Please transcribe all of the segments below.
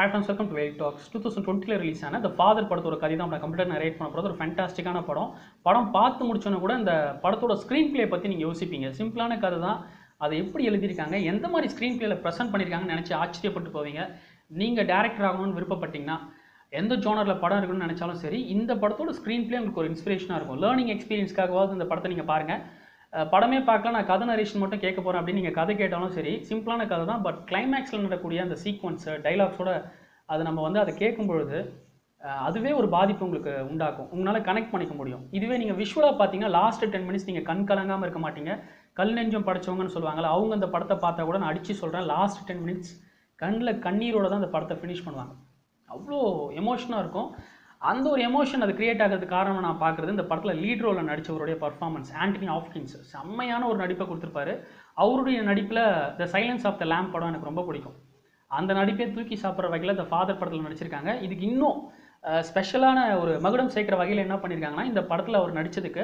Hi friends welcome to weight talks two thousand டுவெண்ட்டியில் release ஆன the father படத்தோட கதை தான் நம்ம கம்ப்யூட்டர் நரேட் பண்ண போகிறது ஒரு ஃபேண்டாஸ்டிக்கான படம். படம் பார்த்து முடிச்சோன்னே கூட இந்த படத்தோட ஸ்க்ரீன் பிளே பற்றி நீங்கள் யோசிப்பீங்க. சிம்பிளான கதை தான். அதை எப்படி எழுதியிருக்காங்க? எந்த மாதிரி ஸ்க்ரீன் பிளேல ப்ரெசென்ட் பண்ணியிருக்காங்கன்னு நினச்சி ஆச்சரியப்பட்டு போவீங்க. நீங்கள் டேரக்டர் ஆகணும்னு விருப்பப்பட்டீங்கன்னா எந்த ஜோனரில் படம் இருக்குன்னு நினச்சாலும் சரி இந்த படத்தோட ஸ்க்ரீன் ப்ளே உங்களுக்கு ஒரு இன்ஸ்பிரேஷனாக இருக்கும். லேர்னிங் எக்ஸ்பீரியன்ஸ்க்காகவாவது இந்த படத்தை நீங்கள் பாருங்கள் படமே பார்க்கல நான் கதை நரேஷன் மட்டும் கேட்க போகிறேன் அப்படின்னு நீங்கள் கதை கேட்டாலும் சரி சிம்பிளான கதை தான். பட் கிளைமேக்ஸில் நடக்கூடிய அந்த சீக்வன்ஸு டைலாக்ஸோட அது நம்ம வந்து அதை கேட்கும் பொழுது அதுவே ஒரு பாதிப்பு உங்களுக்கு உண்டாக்கும். உங்களால் கனெக்ட் பண்ணிக்க முடியும். இதுவே நீங்கள் விஷுவலாக பார்த்தீங்கன்னா லாஸ்ட் டென் மினிட்ஸ் நீங்கள் கண் கலங்காமல் இருக்க மாட்டீங்க. கல் நெஞ்சம் படைச்சவங்கன்னு சொல்லுவாங்கல்ல அவங்க அந்த படத்தை பார்த்தா கூட நான் அடித்து சொல்கிறேன் லாஸ்ட் டென் மினிட்ஸ் கண்ணில் கண்ணீரோட தான் அந்த படத்தை ஃபினிஷ் பண்ணுவாங்க. அவ்வளோ எமோஷனாக இருக்கும். அந்த ஒரு எமோஷன் அது கிரியேட் ஆகிறதுக்கு காரணம் நான் பார்க்குறது இந்த படத்தில் லீட் ரோலில் நடித்தவருடைய பர்ஃபார்மன்ஸ் ஆண்டனி ஆஃப்கின்ஸ் செம்மையான ஒரு நடிப்பை கொடுத்துருப்பாரு. அவருடைய நடிப்பில் the silence of the lamb படம் எனக்கு ரொம்ப பிடிக்கும். அந்த நடிப்பே தூக்கி சாப்பிட்ற வகையில் இந்த ஃபாதர் படத்தில் நடிச்சிருக்காங்க. இதுக்கு இன்னும் ஸ்பெஷலான ஒரு மகுடம் சேர்க்குற வகையில் என்ன பண்ணியிருக்காங்கன்னா இந்த படத்தில் அவர் நடித்ததுக்கு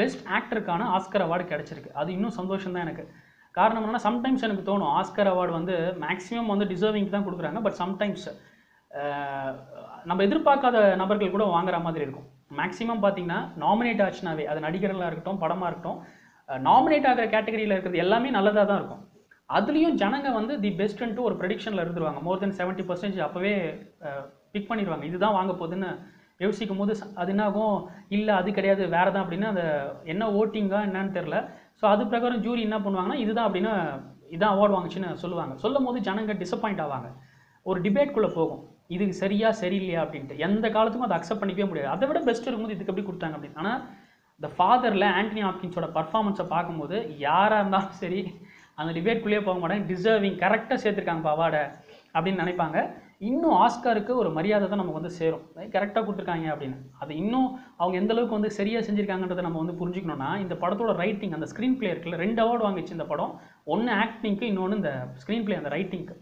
பெஸ்ட் ஆக்டருக்கான ஆஸ்கர் அவார்டு கிடச்சிருக்கு. அது இன்னும் சந்தோஷம் தான் எனக்கு. காரணம் என்னன்னா சம்டைம்ஸ் எனக்கு தோணும் ஆஸ்கர் அவார்டு வந்து மேக்ஸிமம் வந்து டிசர்விங் தான் கொடுக்குறாங்க பட் சம்டைம்ஸ் நம்ம எதிர்பார்க்காத நபர்கள் கூட வாங்குற மாதிரி இருக்கும். மேக்ஸிமம் பார்த்தீங்கன்னா நாமினேட் ஆச்சுனாவே அது நடிகர்களாக இருக்கட்டும் படமாக இருக்கட்டும் நாமினேட் ஆகிற கேட்டகரியில் இருக்கிறது எல்லாமே நல்லதாக தான் இருக்கும். அதுலேயும் ஜனங்க வந்து தி பெஸ்ட்ன்ட்டு ஒரு ப்ரெடிக்ஷனில் இருந்துருவாங்க. மோர் தென் செவன்ட்டி பர்சன்டேஜ் அப்போவே பிக் பண்ணிடுவாங்க இதுதான் வாங்க போகுதுன்னு யோசிக்கும் போது அது என்ன ஆகும்? இல்லை அது கிடையாது வேறு தான் அப்படின்னு அந்த என்ன ஓட்டிங்கா என்னன்னு தெரில ஸோ அது பிரகாரம் ஜூரி என்ன பண்ணுவாங்கன்னா இதுதான் அப்படின்னு இதான் அவார்டு வாங்குச்சுன்னு சொல்லுவாங்க. சொல்லும் போது ஜனங்க டிசப்பாயிண்ட் ஆவாங்க. ஒரு டிபேட்குள்ளே போகும். இது சரியா சரியில்லையா அப்படின்ட்டு. எந்த காலத்துக்கும் அதை அக்செப்ட் பண்ணிக்கவே முடியாது. அதை விட பெஸ்ட் இருக்கும்போது இதுக்கு எப்படி கொடுத்தாங்க அப்படின்னு. ஆனால் இந்த ஃபாதரில் ஆண்டனி ஹாப்கின்ஸோட பர்ஃபார்மன்ஸை பார்க்கும்போது யாராக இருந்தாலும் சரி அந்த டிபேட்குள்ளேயே போக மாட்டாங்க. டிசர்விங் கரெக்டாக சேர்த்துருக்காங்க அவார்டை அப்படின்னு நினைப்பாங்க. இன்னும் ஆஸ்காருக்கு ஒரு மரியாதை தான் நமக்கு வந்து சேரும். கரெக்டாக கொடுத்துருக்காங்க அப்படின்னு. அது இன்னும் அவங்க எந்த அளவுக்கு வந்து சரியாக செஞ்சுருக்காங்கன்றதை நம்ம வந்து புரிஞ்சுக்கணும்னா இந்த படத்தோட ரைட்டிங் அந்த ஸ்க்ரீன் பிளே இருக்குல்ல ரெண்டு அவார்டு வாங்கிச்சு இந்த படம். ஒன்று ஆக்டிங்க்கு இன்னொன்று இந்த ஸ்க்ரீன் பிளே அந்த ரைட்டிங்க்கு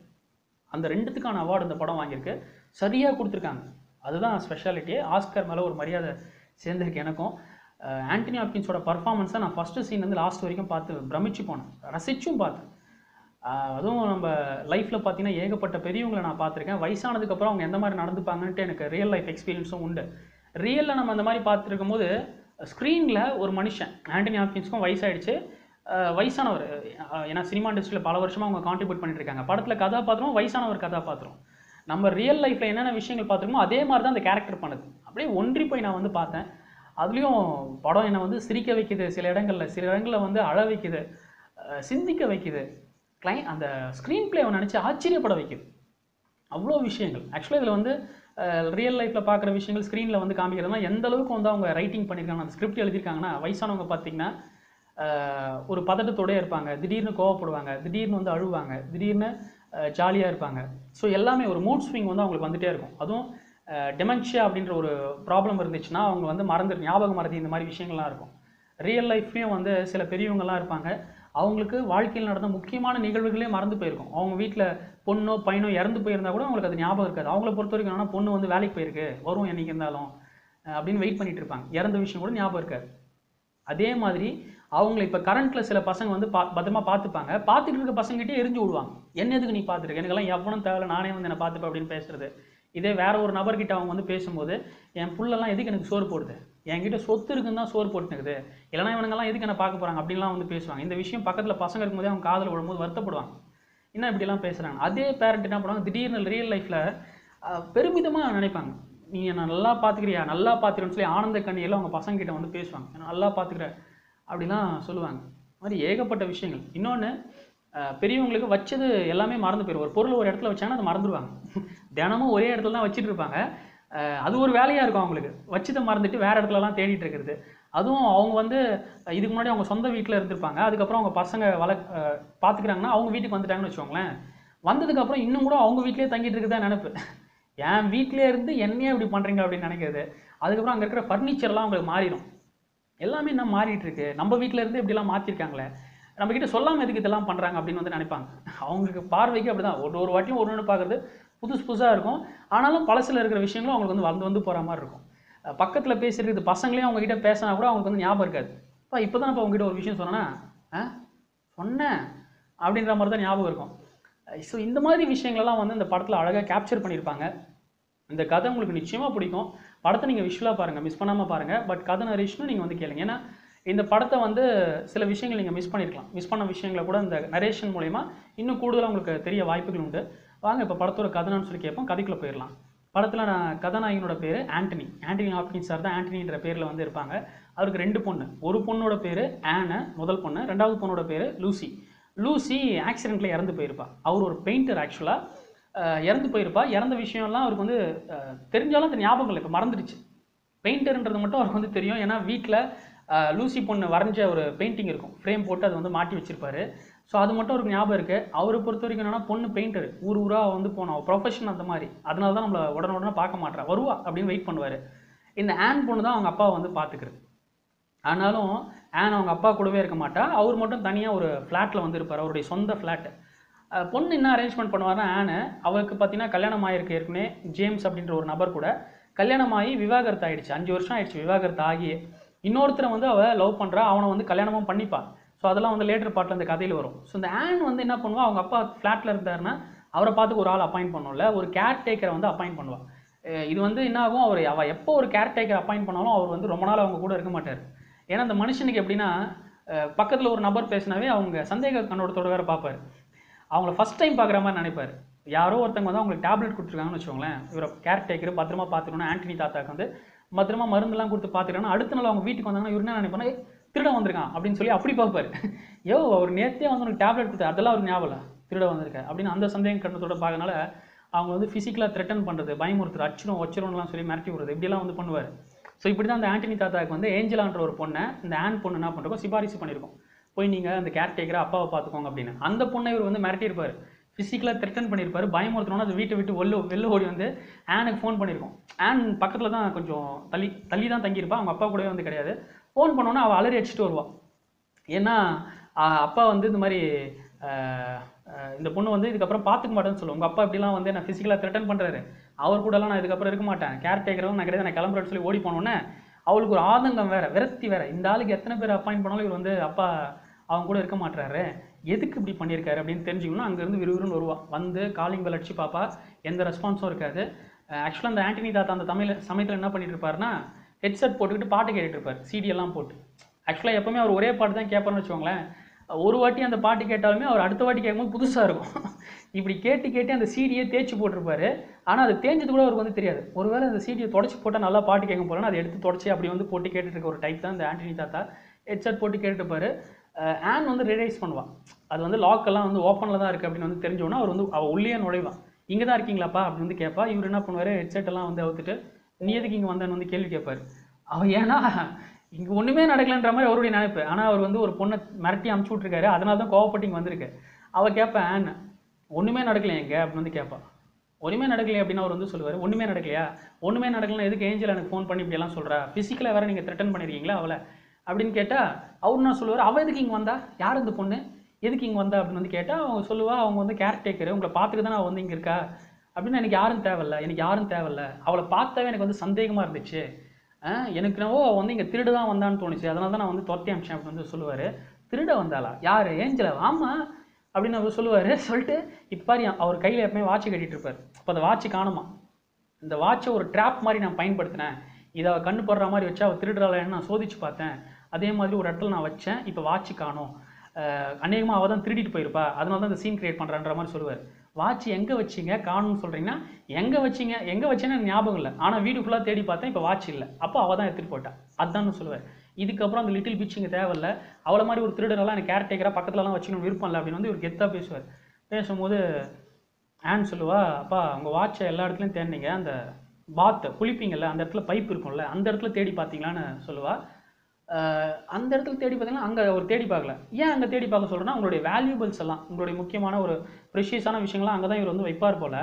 அந்த ரெண்டுத்துக்கான அவார்டு இந்த படம் வாங்கியிருக்கு. சரியாக கொடுத்துருக்காங்க. அதுதான் ஸ்பெஷாலிட்டியே ஆஸ்கர் மேலே ஒரு மரியாதை சேர்ந்துருக்கு எனக்கும். அஹ் ஆண்டனி ஹாப்கின்ஸோட பர்ஃபார்மன்ஸை நான் ஃபஸ்ட்டு சீன்லேருந்து லாஸ்ட் வரைக்கும் பார்த்து பிரமிச்சு போனேன். ரசிச்சும் பார்த்தேன். அதுவும் நம்ம லைஃப்பில் பார்த்தீங்கன்னா ஏகப்பட்ட பெரியவங்களை நான் பார்த்துருக்கேன். வயசானதுக்கப்புறம் அவங்க எந்த மாதிரி நடந்துப்பாங்கன்ட்டு எனக்கு ரியல் லைஃப் எக்ஸ்பீரியன்ஸும் உண்டு. ரியலில் நம்ம அந்த மாதிரி பார்த்துருக்கும் போது ஸ்க்ரீனில் ஒரு மனுஷன் ஆண்டனி ஹாப்கின்ஸ்க்கும் வயசாயிடுச்சு. வயசானவர். ஏன்னா சினிமா இண்டஸ்ட்ரியில் பல வருஷமாக அவங்க கான்ட்ரிபியூட் பண்ணிட்டு இருக்காங்க. படத்தில் கதாபாத்திரம் வயசானவர் கதாபாத்திரம். நம்ம ரியல் லைஃப்பில் என்னென்ன விஷயங்கள் பார்த்துருக்கோமோ அதே மாதிரி தான் அந்த கேரக்டர் பண்ணுது. அப்படியே ஒன்றி போய் நான் வந்து பார்த்தேன். அதுலேயும் படம் என்னை வந்து சிரிக்க வைக்குது சில இடங்களில் சில இடங்களில் வந்து அழ வைக்குது சிந்திக்க வைக்குது. கிளை அந்த ஸ்க்ரீன் பிளேவை நினச்சி ஆச்சரியப்பட வைக்குது. அவ்வளோ விஷயங்கள். ஆக்சுவலாக இதில் வந்து ரியல் லைஃப்பில் பார்க்குற விஷயங்கள் ஸ்க்ரீனில் வந்து காமிக்கிறதுனா எந்த அளவுக்கு வந்து அவங்க ரைட்டிங் பண்ணியிருக்காங்க அந்த ஸ்கிரிப்ட் எழுதியிருக்காங்கன்னா வயசானவங்க பார்த்தீங்கன்னா ஒரு பதட்டத்தோடயே இருப்பாங்க. திடீர்னு கோவப்படுவாங்க திடீர்னு வந்து அழுவாங்க திடீர்னு ஜாலியாக இருப்பாங்க. ஸோ எல்லாமே ஒரு மூட் ஸ்விங் வந்து அவங்களுக்கு வந்துட்டே இருக்கும். அதுவும் டெமென்ஷியா அப்படின்ற ஒரு ப்ராப்ளம் இருந்துச்சுன்னா அவங்க வந்து மறந்து ஞாபக மறதி இந்த மாதிரி விஷயங்கள்லாம் இருக்கும். ரியல் லைஃப்லேயும் வந்து சில பெரியவங்கள்லாம் இருப்பாங்க. அவங்களுக்கு வாழ்க்கையில் நடந்த முக்கியமான நிகழ்வுகளே மறந்து போயிருக்கும். அவங்க வீட்டில் பொண்ணோ பையனோ இறந்து போயிருந்தா கூட அவங்களுக்கு அது ஞாபகம் இருக்காது. அவங்கள பொறுத்த வரைக்கும் என்னன்னா பொண்ணு வந்து வேலைக்கு போயிருக்கு. வரும் என்னைக்கு இருந்தாலும் அப்படின்னு வெயிட் பண்ணிட்டு இருப்பாங்க. இறந்த விஷயம் கூட ஞாபகம் இருக்காது. அதே மாதிரி அவங்கள இப்போ கரண்ட்டில் சில பசங்க வந்து பா பத்திரமா பார்த்துப்பாங்க. பார்த்துட்டு இருக்க பசங்ககிட்டே எரிஞ்சு விடுவாங்க. என்ன எதுக்கு நீ பார்த்துருக்க எனக்கெல்லாம் எவ்வளோ தேவையில்ல நானே வந்து என்னை பார்த்துப்பேன் அப்படின்னு பேசுறது. இதே வேற ஒரு நபர்கிட்ட அவங்க வந்து பேசும்போது என் புள்ளெல்லாம் எதுக்கு எனக்கு சோறு போடுது? என்கிட்ட சொத்து இருக்குன்னு தான் சோறு போட்டுனுக்குது. இல்லைனா இவனுங்கெல்லாம் எதுக்கு என்ன பார்க்க போகிறாங்க அப்படின்லாம் வந்து பேசுவாங்க. இந்த விஷயம் பக்கத்தில் பசங்க இருக்கும்போதே அவங்க காதில் விழும்போது வருத்தப்படுவாங்க. என்ன இப்படிலாம் பேசுகிறாங்க அதே பேரண்ட் என்ன பண்ணுவாங்க? திடீர்னு ரியல் லைஃப்பில் பெருமிதமாக நினைப்பாங்க. நீ என்ன நல்லா பார்த்துக்கிறியா? நல்லா பார்த்துக்கிறேன்னு சொல்லி ஆனந்த கண்ணியில் அவங்க பசங்க கிட்ட வந்து பேசுவாங்க. நல்லா பார்த்துக்கிற. அப்படிலாம் சொல்லுவாங்க. மாதிரி ஏகப்பட்ட விஷயங்கள். இன்னொன்று பெரியவங்களுக்கு வச்சது எல்லாமே மறந்து போயிடும் ஒரு பொருள் ஒரு இடத்துல வச்சாங்கன்னா அதை மறந்துடுவாங்க தினமும் ஒரே இடத்துல தான் வச்சுட்டு இருப்பாங்க. அது ஒரு வேலையாக இருக்கும் அவங்களுக்கு. வச்சதை மறந்துட்டு வேறு இடத்துலலாம் தேடிட்டு இருக்கிறது. அதுவும் அவங்க வந்து இதுக்கு முன்னாடி அவங்க சொந்த வீட்டில் இருந்திருப்பாங்க. அதுக்கப்புறம் அவங்க பசங்க வள பார்த்துக்கிறாங்கன்னா அவங்க வீட்டுக்கு வந்துட்டாங்கன்னு வச்சுக்கோங்களேன். வந்ததுக்கப்புறம் இன்னும் கூட அவங்க வீட்டிலேயே தங்கிட்டு இருக்குதா நினைப்பு. என் வீட்டிலே இருந்து என்னையே இப்படி பண்ணுறீங்க அப்படின்னு நினைக்கிறது. அதுக்கப்புறம் அங்கே இருக்கிற ஃபர்னிச்சர்லாம் அவங்களுக்கு மாறிடும் எல்லாமே என்ன மாறிட்டு இருக்கு நம்ம வீட்டில் இருந்து இப்படிலாம் மாற்றிருக்காங்களே நம்ம கிட்ட சொல்லாமல் எதுக்கு இதெல்லாம் பண்ணுறாங்க அப்படின்னு வந்து நினைப்பாங்க. அவங்களுக்கு பார்வைக்கு அப்படிதான். ஒரு ஒரு வாட்டியும் ஒரு ஒன்று பார்க்குறது புதுசு புதுசாக இருக்கும். ஆனாலும் பழசில் இருக்கிற விஷயங்களும் அவங்களுக்கு வந்து வந்து வந்து போகிற மாதிரி இருக்கும். பக்கத்தில் பேசியிருக்கிறது பசங்களையும் அவங்ககிட்ட பேசினா கூட அவங்களுக்கு வந்து ஞாபகம் இருக்காது. இப்போ இப்போ தான் இப்போ அவங்ககிட்ட ஒரு விஷயம் சொன்னேன்னா ஆ சொன்னேன். அப்படின்ற மாதிரி தான் ஞாபகம் இருக்கும். ஸோ இந்த மாதிரி விஷயங்கள்லாம் வந்து இந்த படத்தில் அழகாக கேப்சர் பண்ணியிருப்பாங்க. இந்த கதை உங்களுக்கு நிச்சயமாக பிடிக்கும். படத்தை நீங்கள் விஷுவலாக பாருங்கள் மிஸ் பண்ணாமல் பாருங்கள் பட் கதை நரேஷனும் நீங்கள் வந்து கேளுங்க. ஏன்னா இந்த படத்தை வந்து சில விஷயங்கள் நீங்கள் மிஸ் பண்ணியிருக்கலாம் மிஸ் பண்ண விஷயங்களை கூட இந்த நரேஷன் மூலயமா இன்னும் கூடுதலாக உங்களுக்கு தெரிய வாய்ப்புகள் உண்டு. வாங்க இப்போ படத்தோட கதனான்னு சொல்லி கேட்போம். கதைக்குள்ளே போயிடலாம். படத்தில் நான் கதாநாயகனோட பேர் ஆண்டனி. ஆண்டனி ஹாப்கின்ஸ் சார் தான் ஆண்டனின்ற பேரில் வந்து இருப்பாங்க. அவருக்கு ரெண்டு பொண்ணு. ஒரு பொண்ணோட பேர் ஆனை முதல் பொண்ணு. ரெண்டாவது பொண்ணோட பேர் லூசி. லூசி ஆக்சிடெண்ட்டில் இறந்து போயிருப்பா. அவர் ஒரு பெயிண்டர் ஆக்சுவலாக இறந்து போயிருப்பா. இறந்த விஷயம்லாம் அவருக்கு வந்து தெரிஞ்சாலும் அந்த ஞாபகம் இல்லை. இப்போ மறந்துடுச்சு பெயிண்டர்ன்றது மட்டும் அவருக்கு வந்து தெரியும். ஏன்னா வீட்டில் லூசி பொண்ணு வரைஞ்ச ஒரு பெயிண்டிங் இருக்கும். ஃப்ரேம் போட்டு அதை வந்து மாட்டி வச்சிருப்பாரு. ஸோ அது மட்டும் அவருக்கு ஞாபகம் இருக்குது அவரை பொறுத்த வரைக்கும் என்னன்னா பொண்ணு பெயிண்டர். ஊர் ஊராக வந்து போனோம் ப்ரொஃபஷன் அந்த மாதிரி. அதனால தான் நம்மளை உடனே உடனே பார்க்க மாட்றா. வருவா அப்படின்னு வெயிட் பண்ணுவார். இந்த ஆன் பொண்ணு தான் அவங்க அப்பாவை வந்து பார்த்துக்கிறது. ஆனாலும் ஆன் அவங்க அப்பா கூடவே இருக்க மாட்டா. அவர் மட்டும் தனியாக ஒரு ஃப்ளாட்டில் வந்து இருப்பார். அவருடைய சொந்த ஃப்ளாட்டு பொண்ணு என்ன அரேஞ்ச்மெண்ட் பண்ணுவார்னா ஆனு அவருக்கு பார்த்தீங்கன்னா கல்யாணம் ஆகிருக்கு ஏற்கனவே ஜேம்ஸ் அப்படின்ற ஒரு நபர் கூட. கல்யாணம் ஆகி விவாகரத்து ஆகிடுச்சு அஞ்சு வருஷம் ஆயிடுச்சு விவாகரத்து ஆகி. இன்னொருத்தரை வந்து அவள் லவ் பண்ணுறா அவனை வந்து கல்யாணமும் பண்ணிப்பான் ஸோ அதெல்லாம் வந்து லேட்டர் பாட்டில் அந்த கதையில் வரும். ஸோ இந்த ஆன் வந்து என்ன பண்ணுவா அவங்க அப்பா ஃப்ளாட்டில் இருந்தாருன்னா அவரை பார்த்து ஒரு ஆள் அப்பாயிண்ட் பண்ணும்ல. ஒரு கேர் டேக்கரை வந்து அப்பாயிண்ட் பண்ணுவாள் இது வந்து என்ன ஆகும் அவர் அவள் எப்போ ஒரு கேர் டேக்கர் அப்பாயிண்ட் பண்ணாலும் அவர் வந்து ரொம்ப நாள் அவங்க கூட இருக்க மாட்டார். ஏன்னா அந்த மனுஷனுக்கு எப்படின்னா பக்கத்தில் ஒரு நபர் பேசினாவே அவங்க சந்தேக கண்ணோட்டத்தோட வேற பார்ப்பார். அவங்கள ஃபஸ்ட் டைம் பார்க்குற மாதிரி நினைப்பார். யாரோ ஒருத்தவங்க வந்து அவங்களுக்கு டேப்லெட் கொடுத்துருக்காங்கன்னு வச்சுக்கோங்களேன். இவரை கேர் டேக்கர் பத்திரமா பார்த்துக்கணும் ஆண்டனி தாத்தாக்கு வந்து பத்திரமா மருந்தெல்லாம் கொடுத்து பார்த்துக்கணும் அடுத்த நாள் அவங்க வீட்டுக்கு வந்தாங்கன்னா இவர் என்ன நினைப்பாங்க திருட வந்திருக்கான் அப்படின்னு சொல்லி அப்படி பார்ப்பாரு. யோ அவர் நேற்றே வந்து உனக்கு டேப்லெட் கொடுத்தாரு. அதெல்லாம் அவர் ஞாபகம் இல்லை. திருட வந்திருக்க அப்படின்னு அந்த சந்தேகம் கண்ணத்தோட பார்க்கறனால அவங்க வந்து ஃபிசிக்கலாக த்ரெட்டன் பண்ணுறது பயமுறுத்துறது அச்சிரும் வச்சிரும்லாம் சொல்லி மிரட்டி விடுறது இப்படிலாம் வந்து பண்ணுவார். ஸோ இப்படி தான் அந்த ஆண்டனி தாத்தாவுக்கு வந்து ஏஞ்சலான்ற ஒரு பொண்ணை இந்த ஆன் பொண்ணு என்ன பண்ணுறோம் சிபாரிசு பண்ணியிருக்கோம். போய் நீங்கள் அந்த கேர் டேக்கரை அப்பாவை பார்த்துக்கோங்க அப்படின்னு. அந்த பொண்ணை இவர் வந்து மிரட்டியிருப்பார். ஃபிசிக்கலாக த்ரெட்டன் பண்ணியிருப்பார். பயமுறுத்தணும்னா அது வீட்டை விட்டு வெள்ள வெளில ஓடி வந்து ஆனுக்கு ஃபோன் பண்ணியிருக்கோம். ஆன் பக்கத்தில் தான் கொஞ்சம் தள்ளி தள்ளி தான் தங்கியிருப்பா. அவங்க அப்பா கூடவே வந்து கிடையாது. ஃபோன் பண்ணோன்னா அவள் அலறி அடிச்சுட்டு வருவாள் ஏன்னா அப்பா வந்து இந்த மாதிரி இந்த பொண்ணு வந்து இதுக்கப்புறம் பார்த்துக்க மாட்டேன்னு சொல்லுவோம் உங்கள் அப்பா இப்படிலாம் வந்து நான் ஃபிசிக்கலாக த்ரெட்டன் பண்ணுறாரு அவர் கூடலாம் நான் இதுக்கப்புறம் இருக்க மாட்டேன். கேர் டேக்கரும் நான் கிடையாது. நான் கிளம்புறேன்னு சொல்லி ஓடி போனோன்னே அவளுக்கு ஒரு ஆதங்கம் வேறு விரக்தி வேறு. இந்த ஆளுக்கு எத்தனை பேர் அப்பாயிண்ட் பண்ணாலும் இவர் வந்து அப்பா அவங்க கூட இருக்க மாட்டுறாரு எதுக்கு இப்படி பண்ணியிருக்காரு அப்படின்னு தெரிஞ்சுக்கணும் அங்கேருந்து விறுவிறுன்னு வருவா. வந்து காலிங் பெல் அடிச்சு பாப்பா. எந்த ரெஸ்பான்ஸும் இருக்காது. ஆக்சுவலாக அந்த ஆண்டனி தாத்தா அந்த தமிழ் சமயத்தில் என்ன பண்ணிட்டு இருப்பாருன்னா ஹெட்செட் போட்டுக்கிட்டு பாட்டு கேட்டுட்டு இருப்பார் சீடியெல்லாம் போட்டு. ஆக்சுவலாக எப்பவுமே அவர் ஒரே பாட்டு தான் கேட்பாருன்னு வச்சுக்கோங்களேன். ஒரு வாட்டி அந்த பாட்டு கேட்டாலுமே அவர் அடுத்த வாட்டி கேட்கும்போது புதுசாக இருக்கும். இப்படி கேட்டு கேட்டு அந்த சீடியை தேய்ச்சி போட்டிருப்பாரு. ஆனால் அது தேஞ்சது கூட அவருக்கு வந்து தெரியாது. ஒருவேளை அந்த சீடியை தொடச்சி போட்டால் நல்லா பாட்டு கேட்க போகிறேன்னு அதை எடுத்து தொடச்சி அப்படி வந்து போட்டு கேட்டுட்டு இருக்க ஒரு டைப் தான் இந்த ஆண்டனி தாத்தா. ஹெட்செட் போட்டு கேட்டுட்டு ஆன் வந்து ரியலைஸ் பண்ணுவான் அது வந்து லாக்கெல்லாம் வந்து ஓப்பனில் தான் இருக்குது அப்படின்னு வந்து தெரிஞ்சோன்னா அவர் வந்து அவள் உள்ளே நுழைவான் இங்கே தான் இருக்கீங்களாப்பா? அப்படின்னு வந்து கேட்பா இவர் என்ன பண்ணுவார்? ஹெட்செட் எல்லாம் வந்து அவுத்துட்டு நீ எதுக்கு இங்கே வந்தேன்னு வந்து கேள்வி கேட்பாரு அவன் ஏன்னா இங்கே ஒன்றுமே நடக்கலைன்ற மாதிரி அவருடைய நினைப்பு. ஆனால் அவர் வந்து ஒரு பொண்ணை மிரட்டி அமுச்சு விட்ருக்காரு அதனால தான் கோவப்பட்டு இங்கே வந்திருக்கு. அவள் கேட்பேன் ஆன் ஒன்றுமே நடக்கல எங்கே அப்படின்னு வந்து கேட்பா ஒன்றுமே நடக்கலையே அப்படின்னு அவர் வந்து சொல்லுவார். ஒன்றுமே நடக்கலையா? ஒன்றுமே நடக்கலன்னா எதுக்கு ஏஞ்சல் எனக்கு ஃபோன் பண்ணி இப்படியெல்லாம் சொல்கிறா ஃபிசிக்கலாக வேறு நீங்கள் த்ரெட்டன் பண்ணியிருக்கீங்களா அவளை? அப்படின்னு கேட்டால் அவர் என்ன சொல்லுவார்? அவள் எதுக்கு இங்கே வந்தா? யார் இந்த பொண்ணு? எதுக்கு இங்கே வந்தா? அப்படின்னு வந்து கேட்டால் அவங்க சொல்லுவா அவங்க வந்து கேர் டேக்கரு உங்களை பார்த்துட்டு தான் அவள் வந்து இங்கே இருக்கா? அப்படின்னு எனக்கு யாரும் தேவையில்ல எனக்கு யாரும் தேவையில்ல. அவளை பார்த்தாவே எனக்கு வந்து சந்தேகமாக இருந்துச்சு. எனக்கு என்னவோ அவள் வந்து இங்கே திருடு தான் வந்தான்னு தோணுச்சு. அதனால தான் நான் வந்து துரத்தி அமிச்சேன் அப்படின்னு வந்து சொல்லுவார். திருட வந்தாளா? யார்? ஏஞ்சலா ஆமாம் அப்படின்னு அவர் சொல்லுவார். சொல்லிட்டு இப்போ அவர் கையில் எப்பவுமே வாட்ச் கட்டிகிட்டு இருப்பார். இப்போ அந்த வாட்ச் காணுமா? இந்த வாட்சை ஒரு ட்ராப் மாதிரி நான் பயன்படுத்தினேன். இதை அவள் கண்ணு படுற மாதிரி வச்சு அவள் திருடுறாளேன்னு நான் சோதிச்சு பார்த்தேன். அதே மாதிரி ஒரு இடத்துல நான் வச்சேன். இப்போ வாட்ச் காணும். அநேகமாக அவள் தான் திருடிட்டு போயிருப்பா. அதனால தான் இந்த சீன் கிரியேட் பண்ணுறான்ற மாதிரி சொல்லுவார். வாட்ச் எங்கே வச்சீங்க? காணும்னு சொல்கிறீங்கன்னா எங்கே வச்சீங்க? எங்கே வச்சேன்னு ஞாபகம் இல்லை. ஆனால் வீடு ஃபுல்லாக தேடி பார்த்தேன். இப்போ வாட்ச் இல்லை. அப்போ அவள் தான் எடுத்துகிட்டு போட்டா அதான் சொல்லுவார். இதுக்கப்புறம் அந்த லிட்டில் பிச் இங்கே தேவையில்ல. அவளை மாதிரி ஒரு திருடரெல்லாம் எனக்கு கேர் டேக்கராக பக்கத்துலலாம் வச்சுக்கணும் விருப்பம் இல்லை அப்படின்னு வந்து இவர் கெத்தாக பேசுவார். பேசும்போது ஆன் சொல்லுவா அப்பா உங்கள் வாட்சை எல்லா இடத்துலையும் தேடினீங்க. அந்த பாத்தை குளிப்பீங்கள்ல அந்த இடத்துல பைப் இருக்கும்ல அந்த இடத்துல தேடி பார்த்தீங்களான்னு சொல்லுவாள் அந்த இடத்துல தேடி பார்த்தீங்கன்னா அங்கே ஒரு தேடி பார்க்கல. ஏன் அங்கே தேடி பார்க்க சொல்கிறேன்னா உங்களுடைய வேல்யூபிள்ஸ் எல்லாம் உங்களுடைய முக்கியமான ஒரு ப்ரெஷியஸான விஷயங்கள்லாம் அங்கே தான் இவர் வந்து வைப்பார் போல்.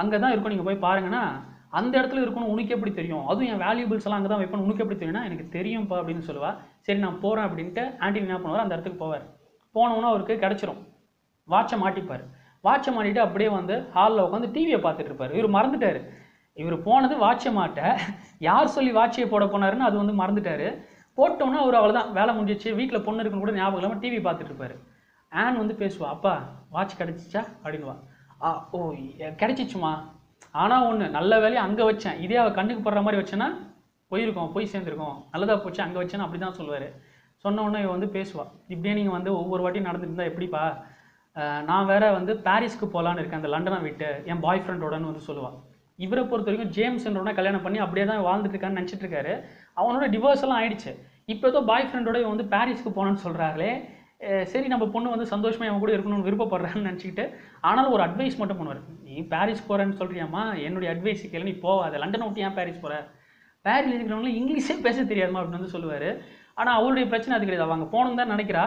அங்கே தான் இருக்கும். நீங்கள் போய் பாருங்கன்னா அந்த இடத்துல இருக்கணும் உனக்கு எப்படி தெரியும்? அதுவும் என் வேல்யூபிள்ஸ் எல்லாம் அங்கே தான் வைப்பேன் உனக்கு எப்படி தெரியும்னா எனக்கு தெரியும்ப்பா அப்படின்னு சொல்லுவா. சரி நான் போகிறேன் அப்படின்ட்டு ஆண்டி என்ன பண்ணுவார்? அந்த இடத்துக்கு போவார். போனோன்னா அவருக்கு கிடச்சிரும். வாட்சை மாட்டிப்பார். வாட்சை மாட்டிட்டு அப்படியே வந்து ஹாலில் உட்காந்து டிவியை பார்த்துட்டு இருப்பார். இவர் மறந்துட்டாரு. இவர் போனது வாட்சை மாட்ட. யார் சொல்லி வாட்சையை போட போனாருன்னு அது வந்து மறந்துட்டார். போட்டோன்னா அவர் அவ்வளோதான் வேலை முடிஞ்சிச்சு. வீட்டில் பொண்ணு இருக்குன்னு கூட ஞாபகம் இல்லாமல் டிவி பார்த்துட்டு இருப்பாரு. ஆன் வந்து பேசுவா அப்பா வாட்ச் கிடச்சிச்சா? அப்படின்வா ஆ ஓ கிடச்சிச்சுமா? ஆனால் ஒன்று நல்ல வேலையை அங்கே வச்சேன். இதே அவள் கண்ணுக்கு படுற மாதிரி வச்சேன்னா போயிருக்கோம் போய் சேர்ந்துருக்கோம். நல்லதாக போச்சு அங்கே வச்சேன்னு அப்படி தான் சொல்லுவார். சொன்ன உடனே வந்து பேசுவாள் இப்படியே நீங்கள் வந்து ஒவ்வொரு வாட்டியும் நடந்துருந்தா எப்படிப்பா? நான் வேற வந்து பாரிஸ்க்கு போகலான்னு இருக்கேன் அந்த லண்டனை விட்டு. என் பாய் ஃப்ரெண்டோடன்னு வந்து சொல்லுவாள் இவரை பொறுத்த வரைக்கும் ஜேம்ஸ்ன்றவனை கல்யாணம் பண்ணி அப்படியே தான் வாழ்ந்துட்டு இருக்கான்னு நினச்சிட்டு இருக்காரு. அவனோட டிவோர்ஸ் எல்லாம் ஆயிடுச்சு. இப்போ ஏதோ பாய் ஃப்ரெண்டோட இவன் வந்து பாரிஸ்க்கு போகணும்னு சொல்கிறாங்களே சரி நம்ம பொண்ணு வந்து சந்தோஷமாக அவன் கூட இருக்கணும்னு விருப்பப்படுறான்னு நினச்சிக்கிட்டு ஆனாலும் ஒரு அட்வைஸ் மட்டும் பண்ணுவார். நீ பாரிஸ் போகிறேன்னு சொல்கிறியாம்மா என்னுடைய அட்வைஸ் கேள்வி நீ போகாத லண்டனை விட்டு ஏன் பாரிஸ் போகிற பாரிஸ் இருக்கிறவங்களும் இங்கிலீஷே பேச தெரியாதுமா? அப்படின்னு வந்து சொல்லுவார். ஆனால் அவருடைய பிரச்சனை அது கிடையாது. அவங்க போகணுன்னு தான் நினைக்கிறா.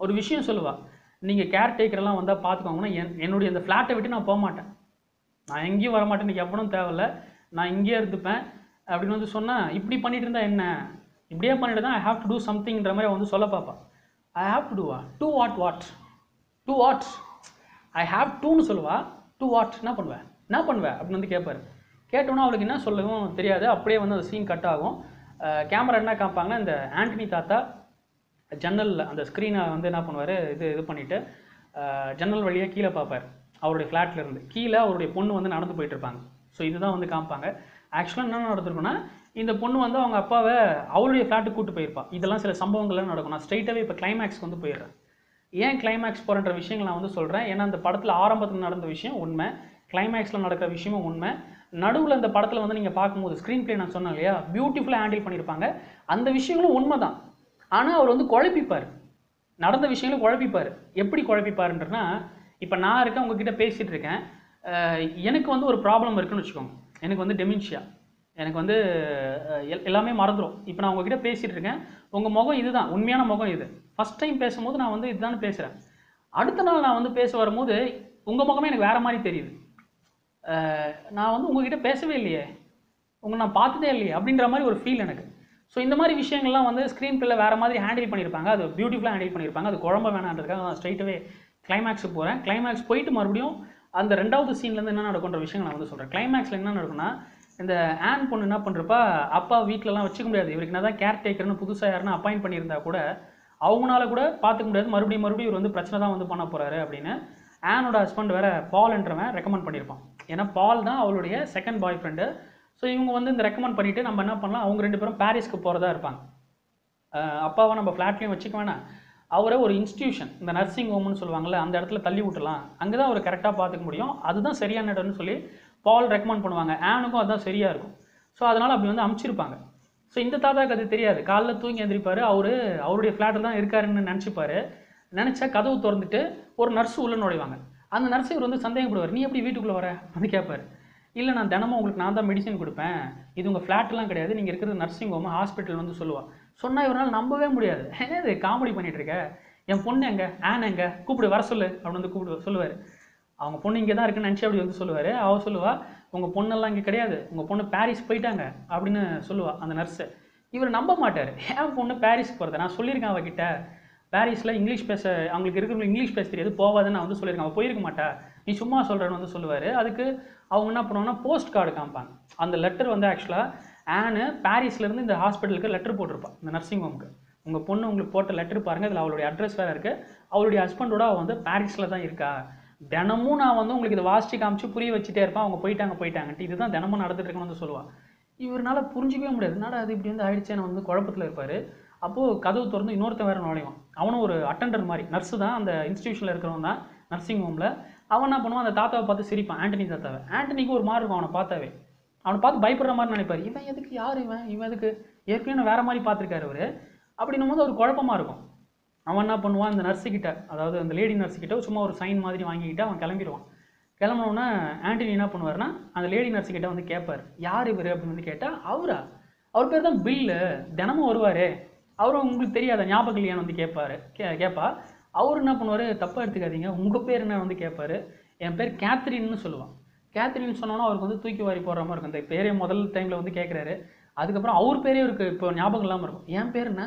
ஒரு விஷயம் சொல்லுவாள் நீங்கள் கேர் டேக்கரெல்லாம் வந்தால் பார்த்துக்கோங்கன்னா என் என்னுடைய அந்த ஃப்ளாட்டை விட்டு நான் போக மாட்டேன் நான் எங்கேயும் வர மாட்டேன் எனக்கு எவனும் தேவையில்ல. நான் இங்கேயே இருந்துப்பேன். அப்படின்னு வந்து சொன்னால் இப்படி பண்ணிட்டு இருந்தா என்ன? இப்படியே பண்ணிட்டு தான் ஐ ஹாவ் டு டூ சம்திங்ன்ற மாதிரி வந்து சொல்ல பார்ப்பா ஐ ஹாவ் டு டூவா do what what do what I have டூன்னு சொல்லுவா. டூ வாட் என்ன பண்ணுவேன் என்ன பண்ணுவேன் அப்படின்னு வந்து கேட்பாரு கேட்டோன்னா அவளுக்கு என்ன சொல்லவும் தெரியாது. அப்படியே வந்து அந்த சீன் கட் ஆகும். கேமரா என்ன காமிப்பாங்கன்னா இந்த ஆண்டனி தாத்தா ஜன்னலில் அந்த ஸ்க்ரீனை வந்து என்ன பண்ணுவார்? இது இது பண்ணிவிட்டு ஜன்னல் வழியாக கீழே பார்ப்பார் அவருடைய ஃப்ளாட்டில் இருந்து. கீழே அவருடைய பொண்ணு வந்து நடந்து போயிட்டுருப்பாங்க ஸோ இதுதான் வந்து காமிப்பாங்க. ஆக்சுவலாக என்ன நடந்திருக்குன்னா இந்த பொண்ணு வந்து அவங்க அப்பாவை அவருடைய ஃப்ளாட்டுக்கு கூட்டு போயிருப்பா. இதெல்லாம் சில சம்பவங்கள்லாம் நடக்கும். நான் ஸ்ட்ரைட்டாகவே இப்போ கிளைமேக்ஸ்க்கு வந்து போயிடுறேன். ஏன் கிளைமேக்ஸ் போகிறன்ற விஷயங்கள் நான் வந்து சொல்கிறேன் ஏன்னா அந்த படத்தில் ஆரம்பத்தில் நடந்த விஷயம் உண்மை. கிளைமேக்ஸில் நடக்கிற விஷயமும் உண்மை. நடுவில் அந்த படத்தில் வந்து நீங்கள் பார்க்கும்போது ஸ்க்ரீன் ப்ளே நான் சொன்னேன் இல்லையா? பியூட்டிஃபுல்லாக ஹேண்டில் பண்ணியிருப்பாங்க. அந்த விஷயங்களும் உண்மை தான் ஆனால் அவர் வந்து குழப்பிப்பார். நடந்த விஷயங்களை குழப்பிப்பார். எப்படி குழப்பிப்பாருன்றனா இப்போ நான் இருக்கேன் உங்ககிட்ட பேசிகிட்டு இருக்கேன். எனக்கு வந்து ஒரு ப்ராப்ளம் இருக்குன்னு வச்சுக்கோங்க. எனக்கு வந்து டெமின்ஷியா எனக்கு வந்து எல்- எல்லாமே மறந்துடும் இப்போ நான் உங்ககிட்ட பேசிகிட்டு இருக்கேன். உங்கள் முகம் இதுதான். உண்மையான முகம் இது. ஃபஸ்ட் டைம் பேசும்போது நான் வந்து இதுதான் பேசுகிறேன் அடுத்த நாள் நான் வந்து பேச வரும்போது உங்கள் முகமே எனக்கு வேறு மாதிரி தெரியுது. நான் வந்து உங்ககிட்ட பேசவே இல்லையே. உங்களை நான் பார்த்ததே இல்லையே அப்படின்ற மாதிரி ஒரு ஃபீல் எனக்கு. ஸோ இந்த மாதிரி விஷயங்கள்லாம் வந்து ஸ்க்ரீன் பிள்ளை வேறு மாதிரி ஹேண்டில் பண்ணியிருப்பாங்க அது பியூட்டிஃபுல்லாக ஹேண்டில் பண்ணியிருப்பாங்க அது குழம்ப வேணான்றதுக்காக நான் ஸ்ட்ரைட்டாகவே கிளைமேக்ஸுக்கு போகிறேன் கிளைமேக்ஸ் போயிட்டு மறுபடியும் அந்த ரெண்டாவது சீன்லேருந்து என்ன நடக்குன்ற விஷயம் நான் வந்து சொல்கிறேன் கிளைமேக்ஸில் என்ன நடக்கும்னா இந்த ஆன் பொண்ணு என்ன பண்ணுறப்பா அப்பா வீட்டிலலாம் வச்சுக்க முடியாது. இவருக்கு என்ன தான் கேர்டேக்கர்னு புதுசாக யாருன்னு அப்பாயின் பண்ணியிருந்தா கூட அவங்களால கூட பார்த்துக்க முடியாது. மறுபடியும் மறுபடியும் இவர் வந்து பிரச்சனை தான் வந்து பண்ண போகிறாரு அப்படின்னு ஆனோட ஹஸ்பண்ட் வேற பால்ன்றவன் ரெக்கமெண்ட் பண்ணியிருப்பான். ஏன்னா பால் தான் அவளுடைய செகண்ட் பாய் ஃப்ரெண்டு ஸோ இவங்க வந்து இந்த ரெக்கமெண்ட் பண்ணிவிட்டு நம்ம என்ன பண்ணலாம்? அவங்க ரெண்டு பேரும் பாரிஸ்க்கு போகிறதா இருப்பாங்க. அப்பாவை நம்ம ஃப்ளாட்லேயும் வச்சுக்க வேணாம். அவரை ஒரு இன்ஸ்டியூஷன் இந்த நர்சிங் ஹோம்னு சொல்லுவாங்கள்ல அந்த இடத்துல தள்ளி விட்டுலாம் அங்கே தான் அவர் கரெக்டாக பார்த்துக்க முடியும். அதுதான் சரியான இடம்னு சொல்லி பால் ரெக்கமெண்ட் பண்ணுவாங்க. ஆனுக்கும் அதுதான் சரியாக இருக்கும். ஸோ அதனால் அப்படி வந்து அமுச்சிருப்பாங்க. ஸோ இந்த தாத்தாக்கு அது தெரியாது. காலைல தூங்கி எந்திரிப்பார். அவர் அவருடைய ஃப்ளாட்டில் தான் இருக்காருன்னு நினச்சிப்பாரு. நினச்சா கதவு திறந்துட்டு ஒரு நர்ஸ் உள்ள நுழைவாங்க. அந்த நர்ஸ் இவர் வந்து சந்தேகப்படுவார். நீ எப்படி வீட்டுக்குள்ளே வர? வந்து கேட்பார். இல்லை நான் தினமும் உங்களுக்கு நான் தான் மெடிசன் கொடுப்பேன். இது உங்கள் ஃப்ளாட்லாம் கிடையாது. நீங்கள் இருக்கிறது நர்சிங் ஹோம் ஹாஸ்பிட்டல் வந்து சொல்லுவாள் சொன்னால் இவரால் நம்பவே முடியாது. என்னது காமெடி பண்ணிகிட்டு இருக்க என் பொண்ணு எங்க? ஆன் எங்க? கூப்பிடு வர சொல்லு அப்படின்னு வந்து கூப்பிடு சொல்லுவார். அவங்க பொண்ணு இங்கே தான் இருக்குன்னு நினச்சி அப்படி வந்து சொல்லுவார். அவள் சொல்லுவா உங்கள் பொண்ணெல்லாம் இங்கே கிடையாது. உங்கள் பொண்ணு பாரிஸ் போயிட்டாங்க அப்படின்னு சொல்லுவா அந்த நர்ஸு. இவர் நம்ப மாட்டார். ஏன் பொண்ணு பாரிஸ் போகிறத நான் சொல்லியிருக்கேன் அவகிட்ட. பாரிஸில் இங்கிலீஷ் பேச அவங்களுக்கு இருக்கிறவங்க இங்கிலீஷ் பேச தெரியாது. போவாதுன்னு நான் வந்து சொல்லியிருக்கேன். அவள் போயிருக்க மாட்டா. நீ சும்மா சொல்கிறேன்னு வந்து சொல்லுவார். அதுக்கு அவங்க என்ன பண்ணுவாங்கன்னா போஸ்ட் கார்டு காமிப்பாங்க. அந்த லெட்டர் வந்து ஆக்சுவலாக ஆனு பாரிஸ்லேருந்து இந்த ஹாஸ்பிட்டலுக்கு லெட்டர் போட்டிருப்பான் இந்த நர்சிங் ஹோமுக்கு உங்கள் பொண்ணு உங்களுக்கு போட்ட லெட்டர் பாருங்கள் இதில் அவளுடைய அட்ரஸ் வேறு இருக்குது அவளுடைய ஹஸ்பண்டோட அவள் வந்து பாரிஸில் தான் இருக்கா. தினமும் நான் வந்து உங்களுக்கு இதை வாசிச்சு காமிச்சு புரிய வச்சுட்டே இருப்பேன் அவங்க போயிட்டாங்க போயிட்டாங்கன்ட்டு. இதுதான் தினமும் நடந்துட்டு இருக்கணும்னு வந்து சொல்லுவாள் இவரால் புரிஞ்சிக்கவே முடியாது. என்னடா அது இப்படி வந்து ஆயிடுச்சேன்னு வந்து குழப்பத்தில் இருப்பார். அப்போது கதவு திறந்து இன்னொருத்தன் வேறு நுழைவான். அவனும் ஒரு அட்டண்டர் மாதிரி நர்ஸு தான் அந்த இன்ஸ்டியூஷனில் இருக்கிறவன் தான் நர்சிங் ஹோமில் அவன் என்ன பண்ணுவான் அந்த தாத்தாவை பார்த்து சிரிப்பான் ஆண்டனி தாத்தாவை. ஆண்டனிக்கு ஒரு மாதிரி இருக்கும் அவனை பார்த்தாவே. அவனை பார்த்து பயப்படுற மாதிரி நினைப்பார். இவன் எதுக்கு யார் இவன்? இவன் எதுக்கு? ஏற்கனவே வேற மாதிரி பார்த்துருக்காரு அவர். அப்படின்னும் போது ஒரு குழப்பமா இருக்கும். அவன் என்ன பண்ணுவான்? இந்த நர்ஸு கிட்ட அதாவது அந்த லேடி நர்ஸு கிட்ட சும்மா ஒரு சைன் மாதிரி வாங்கிக்கிட்டு அவன் கிளம்பிடுவான். கிளம்பினோன்னா ஆண்டனி என்ன பண்ணுவாருன்னா அந்த லேடி நர்ஸு கிட்ட வந்து கேட்பார். யார் இவர் அப்படின்னு வந்து கேட்டால் அவரா? அவர் பேர் தான் பில்லு. தினமும் வருவார். அவரும் உங்களுக்கு தெரியாத? ஞாபகம் இல்லையான்னு வந்து கேட்பாரு. கே கேட்பா அவர் என்ன பண்ணுவார்? தப்பாக எடுத்துக்காதீங்க. உங்கள் பேர் என்ன வந்து கேட்பாரு? என் பேர் கேத்ரின்னு சொல்லுவான். கேத்ரின் சொன்னோன்னா அவருக்கு வந்து தூக்கி வாரி போடுற மாதிரி இருக்கும். இந்த பேரே முதல் டைமில் வந்து கேட்குறாரு அதுக்கப்புறம் அவர் பேரே இருக்கு. இப்போ ஞாபகம் இல்லாமல் இருக்கும். என் பேர் என்ன?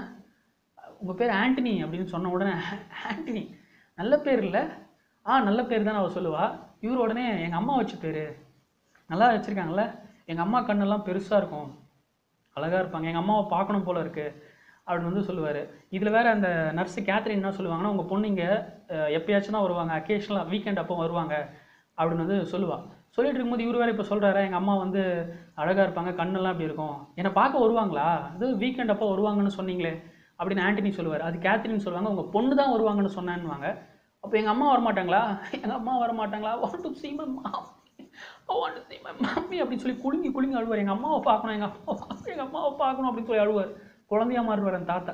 உங்கள் பேர் ஆண்டனி அப்படின்னு சொன்ன உடனே ஆண்டனி நல்ல பேர் இல்லை? ஆ நல்ல பேர் தானே அவள் சொல்லுவா. இவர் உடனே எங்கள் அம்மா வச்ச பேர். நல்லா வச்சுருக்காங்களே எங்கள் அம்மா கண்ணெல்லாம் பெருசாக இருக்கும். அழகாக இருப்பாங்க. எங்கள் அம்மாவை பார்க்கணும் போல் இருக்குது அப்படின்னு வந்து சொல்லுவார். இதில் வேறு அந்த நர்ஸு கேத்ரின் என்ன சொல்லுவாங்கன்னா உங்கள் பொண்ணு இங்கே எப்பயாச்சும் தான் வருவாங்க. அக்கேஷனலாக வீக்கெண்ட் அப்போ வருவாங்க. அப்படின்னு வந்து சொல்லுவாள் சொல்லிட்டு இருக்கும்போது இவர் வேறு இப்போ சொல்கிறாரு எங்கள் அம்மா வந்து அழகாக இருப்பாங்க கண்ணெல்லாம் அப்படி இருக்கும். என்னை பார்க்க வருவாங்களா? அது வீக்கெண்ட் அப்போ வருவாங்கன்னு சொன்னீங்களே அப்படின்னு ஆண்டனி சொல்லுவார். அது கேத்ரின் சொல்லுவாங்க உங்கள் பொண்ணு தான் வருவாங்கன்னு சொன்னேன்னுவாங்க. அப்போ எங்கள் அம்மா வரமாட்டாங்களா? எங்கள் அம்மா வரமாட்டாங்களா? Want to see my mom. Want to see my mummy அப்படின்னு சொல்லி குலுங்கி குலுங்கி அழுவார். எங்கள் அம்மாவை பார்க்கணும் எங்கள் அம்மா எங்கள் அம்மாவை பார்க்கணும் அப்படின்னு சொல்லி அழுவார். குழந்தையா மாறுவார் என் தாத்தா.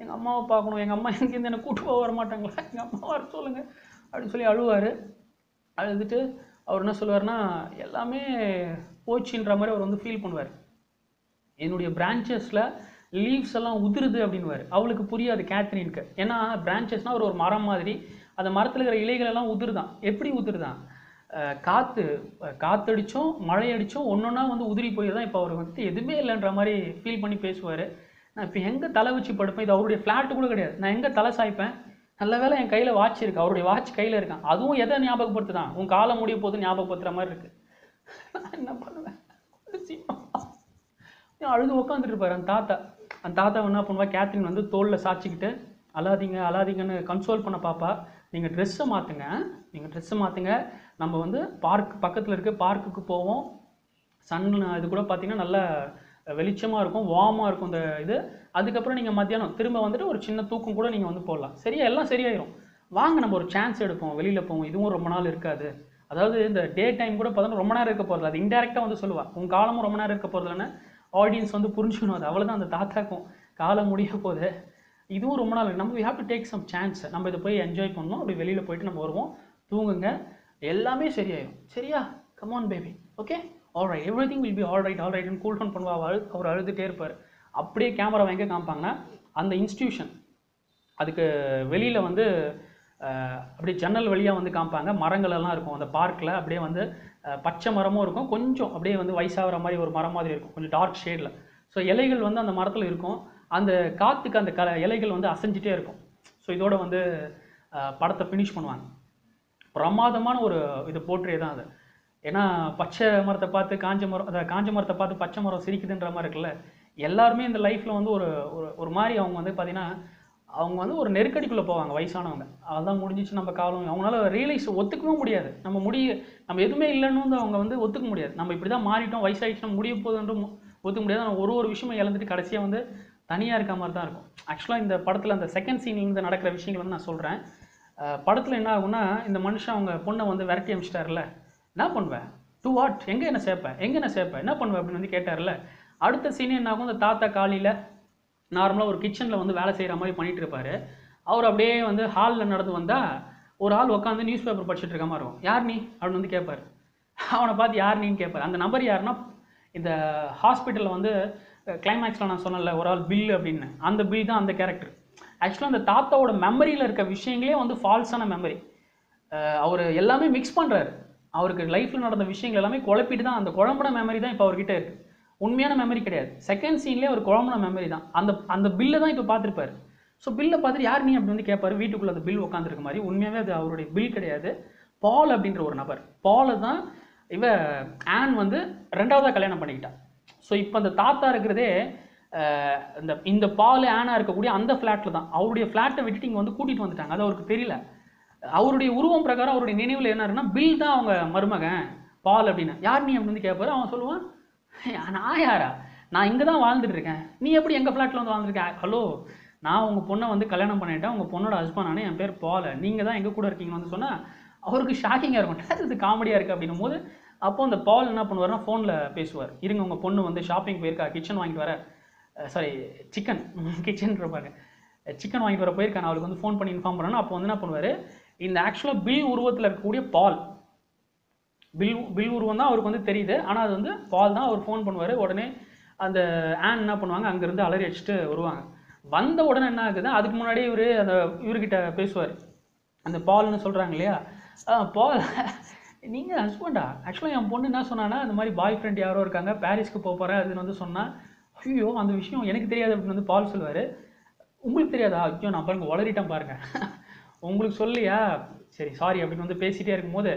எங்கள் அம்மாவை பார்க்கணும் எங்கள் அம்மா எங்கேருந்து என்னை கூட்டு போக வர மாட்டாங்களா எங்கள் அம்மா வர சொல்லுங்கள் அப்படின்னு சொல்லி அழுவார். அழுதுட்டு அவர் என்ன சொல்லுவார்னா எல்லாமே போச்சுன்ற மாதிரி அவர் வந்து ஃபீல் பண்ணுவார். என்னுடைய பிரான்ச்சஸில் லீவ்ஸ் எல்லாம் உதிருது அப்படின்வார் அவளுக்கு புரியாது கேத்ரினுக்கு. ஏன்னா பிரான்ச்சஸ்னால் ஒரு ஒரு மரம் மாதிரி அந்த மரத்தில் இருக்கிற இலைகள் எல்லாம் உதிருதான். எப்படி உதிருதான்? காற்று காற்றடித்தோம் அஹ் காத்தடிச்சும் மழை அடிச்சும் வந்து உதிரி போயிருதான். இப்போ அவர் வந்து எதுவுமே இல்லைன்ற மாதிரி ஃபீல் பண்ணி பேசுவார். நான் இப்போ எங்கே தலை வச்சு படுப்பேன்? இது அவருடைய ஃப்ளாட்டு கூட கிடையாது. நான் எங்கே தலை சாய்ப்பேன்? நல்ல வேளை என் கையில் வாட்ச் இருக்கு. அவருடைய வாட்ச் கையில் இருக்கான். அதுவும் எதை ஞாபகப்படுத்துதான் உன் காலை முடிய போது ஞாபகப்படுத்துற மாதிரி இருக்கு. நான் என்ன பண்ணுவேன்? அழுது உட்காந்துட்டு அந்த தாத்தா. அந்த தாத்தா என்ன பண்ணுவா? கேத்ரின் வந்து தோளில் சாய்ச்சிக்கிட்டு அழாதீங்க அழாதீங்கன்னு கன்சோல் பண்ண பாப்பா. நீங்கள் ட்ரெஸ்ஸை மாற்றுங்க நீங்கள் ட்ரெஸ்ஸை மாற்றுங்க நம்ம வந்து பார்க் பக்கத்தில் இருக்க பார்க்குக்கு போவோம். சன் இது கூட பார்த்தீங்கன்னா நல்ல வெளிச்சமாக இருக்கும் வார்மாக இருக்கும் இந்த இது. அதுக்கப்புறம் நீங்கள் மத்தியானம் திரும்ப வந்துட்டு ஒரு சின்ன தூக்கம் கூட நீங்கள் வந்து போடலாம். சரியா? எல்லாம் சரியாயிரும். வாங்க நம்ம ஒரு சான்ஸ் எடுப்போம். வெளியில் போவோம். இதுவும் ரொம்ப நாள் இருக்காது. அதாவது இந்த டே டைம் கூட பார்த்தோன்னா ரொம்ப நேரம் இருக்க போகிறது அது இன்டெரக்டாக வந்து சொல்லுவா. உன் காலமும் ரொம்ப நேரம் இருக்க போகிறதுலன்னு ஆடியன்ஸ் வந்து புரிஞ்சுக்கணும். அது அவ்வளோதான் அந்த தாத்தாக்கும் காலம் முடிய போகுது. இதுவும் ரொம்ப நாள் நம்ம we have to take some chance நம்ம இதை போய் என்ஜாய் பண்ணணும். அப்படி வெளியில் போயிட்டு நம்ம வருவோம். தூங்குங்க. எல்லாமே சரியாயிடும் சரியா? Come on baby okay alright everything will be all right all ரைட்னு cool down பண்ணுவா அழு அவர் அழுதுகிட்டே இருப்பார். அப்படியே கேமரா வாங்கி காமிப்பாங்கன்னா அந்த இன்ஸ்டியூஷன் அதுக்கு வெளியில் வந்து அப்படியே ஜன்னல் வழியாக வந்து காமிப்பாங்க. மரங்களெல்லாம் இருக்கும். அந்த பார்க்கில் அப்படியே வந்து பச்சை மரமும் இருக்கும். கொஞ்சம் அப்படியே வந்து வயசாகிற மாதிரி ஒரு மரம் மாதிரி இருக்கும். கொஞ்சம் டார்க் ஷேடில் ஸோ இலைகள் வந்து அந்த மரத்தில் இருக்கும். அந்த காற்றுக்கு அந்த க இலைகள் வந்து அசைஞ்சிட்டே இருக்கும். ஸோ இதோட வந்து படத்தை ஃபினிஷ் பண்ணுவாங்க. பிரமாதமான ஒரு இது போற்றியே தான் அது. ஏன்னா பச்சை மரத்தை பார்த்து காஞ்ச மரம் அதாவது காஞ்ச மரத்தை பார்த்து பச்சை மரம் சிரிக்குதுன்ற மாதிரி இருக்குல்ல எல்லாருமே இந்த லைஃப்பில் வந்து ஒரு ஒரு ஒரு மாதிரி அவங்க வந்து பார்த்தீங்கன்னா அவங்க வந்து ஒரு நெருக்கடிக்குள்ளே போவாங்க வயசானவங்க. அதெல்லாம் முடிஞ்சிச்சு நம்ம காலம். அவங்களால ரியலைஸ் ஒத்துக்கவும் முடியாது. நம்ம முடிய நம்ம எதுவுமே இல்லைன்னு வந்து அவங்க வந்து ஒத்துக்க முடியாது. நம்ம இப்படி தான் மாறிட்டோம் வயசாயிடுச்சு நம்ம முடிய போகுதுன்றும் ஒத்துக்க முடியாது. ஆனால் ஒரு ஒரு விஷயமும் இழந்துட்டு கடைசியாக வந்து தனியாக இருக்க மாதிரி தான் இருக்கும். ஆக்சுவலாக இந்த படத்தில் அந்த செகண்ட் சீன்லேருந்து நடக்கிற விஷயங்கள் வந்து நான் சொல்கிறேன் படத்தில் என்ன ஆகும்னா இந்த மனுஷன் அவங்க பொண்ணை வந்து விரட்டி அமிச்சிட்டார்ல என்ன பண்ணுவேன். டூ வாட் எங்கே என்ன சேர்ப்பேன் எங்கே என்ன சேர்ப்பேன் என்ன பண்ணுவேன் அப்படின்னு வந்து கேட்டார்ல அடுத்த சீன் என்ன ஆகும்? இந்த தாத்தா காலையில் நார்மலாக ஒரு கிச்சனில் வந்து வேலை செய்கிற மாதிரி பண்ணிட்டு இருப்பாரு. அவர் அப்படியே வந்து ஹாலில் நடந்து வந்தால் ஒரு ஆள் உட்காந்து நியூஸ் பேப்பர் படிச்சுட்டு இருக்க மாதிரி இருக்கும். யார் நீ? அப்படின்னு வந்து கேட்பார் அவனை பார்த்து யார் நீன்னு கேட்பாரு அந்த நபர் யாருன்னா இந்த ஹாஸ்பிட்டலில் வந்து கிளைமேக்ஸில் நான் சொன்னேன்ல ஒரு ஆள் பில் அப்படின்னு. அந்த பில் தான் அந்த கேரக்டர் ஆக்சுவலாக அந்த தாத்தாவோட மெமரியில் இருக்க விஷயங்களே வந்து ஃபால்ஸான மெமரி அவர் எல்லாமே மிக்ஸ் பண்ணுறாரு அவருக்கு லைஃப்பில் நடந்த விஷயங்கள் எல்லாமே குழப்பிட்டு தான் அந்த குழம்புன மெமரி தான் இப்போ அவர்கிட்ட இருக்குது உண்மையான மெமரி கிடையாது. செகண்ட் சீன்லேயே ஒரு குழம்புன மெமரி தான். அந்த அந்த பில்லை தான் இப்போ பார்த்துருப்பாரு. ஸோ பில்லை பார்த்துட்டு யார் நீ அப்படி வந்து கேட்பாரு. வீட்டுக்குள்ளே அந்த பில் உட்காந்துருக்க மாதிரி. உண்மையாகவே அது அவருடைய பில் கிடையாது. பால் அப்படின்ற ஒரு நபர். பாலை தான் இவ ஆன் வந்து ரெண்டாவதாக கல்யாணம் பண்ணிக்கிட்டான் ஸோ இப்போ அந்த தாத்தா இருக்கிறதே இந்த இந்த பால் ஆனாக இருக்கக்கூடிய அந்த ஃப்ளாட்டில் தான். அவருடைய ஃப்ளாட்டை விட்டுட்டு இங்கே வந்து கூட்டிகிட்டு வந்துட்டாங்க. அது அவருக்கு தெரியல. அவருடைய உருவம் பிரகாரம் அவருடைய நினைவில் என்ன பில் தான் அவங்க மருமகன் பால் அப்படின்னு. யார் நீ அப்படின்னு வந்து கேட்பாரு அவன் சொல்லுவான் நான் யாரா? நான் இங்கே தான் வாழ்ந்துட்டு இருக்கேன். நீ எப்படி எங்கள் ஃப்ளாட்டில் வந்து வாழ்ந்துருக்கேன் ஹலோ நான் உங்கள் பொண்ணை வந்து கல்யாணம் பண்ணிட்டேன். உங்கள் பொண்ணோட ஹஸ்பண்ட் ஆனால் என் பேர் பால். நீங்கள் தான் எங்கள் கூட இருக்கீங்கன்னு வந்து சொன்னால் அவருக்கு ஷாக்கிங்காக இருக்கும். இது காமெடியாக இருக்குது அப்படின்னும் போது அப்போ அந்த பால் என்ன பண்ணுவார்னா ஃபோனில் பேசுவார். இருங்க உங்கள் பொண்ணு வந்து ஷாப்பிங் போயிருக்கா? கிச்சன் வாங்கிட்டு வர. சாரி சிக்கன் கிச்சன் இருப்பாங்க சிக்கன் வாங்கிட்டு வர போயிருக்கேன் நான் அவளுக்கு வந்து ஃபோன் பண்ணி இன்ஃபார்ம் பண்ணணும். அப்போ வந்து என்ன பண்ணுவார்? இந்த ஆக்சுவலாக பில் உருவத்தில் இருக்கக்கூடிய பால். பில் பில் உருவம் தான் அவருக்கு வந்து தெரியுது. ஆனால் அது வந்து பால் தான் அவர் ஃபோன் பண்ணுவார். உடனே அந்த ஆன் என்ன பண்ணுவாங்க? அங்கேருந்து அலறி அடிச்சுட்டு வருவாங்க. வந்த உடனே என்ன ஆகுது அதுக்கு முன்னாடியே இவர் அந்த இவர்கிட்ட பேசுவார். அந்த பால்னு சொல்கிறாங்க இல்லையா? ஆ பால் நீங்கள் ஹஸ்பண்டா ஆக்சுவலாக என் பொண்ணு என்ன சொன்னான்னா இந்த மாதிரி பாய் ஃப்ரெண்ட் யாரோ இருக்காங்க பாரிஸ்க்கு போக போகிறேன் அதுன்னு வந்து சொன்னால் ஐயோ அந்த விஷயம் எனக்கு தெரியாது அப்படின்னு வந்து பால் சொல்லுவார். உங்களுக்கு தெரியாதா? ஐயோ நான் பாருங்க உளறிட்டேன் பாருங்க. உங்களுக்கு சொல்லியா? சரி சாரி அப்படின்னு வந்து பேசிட்டே இருக்கும்போது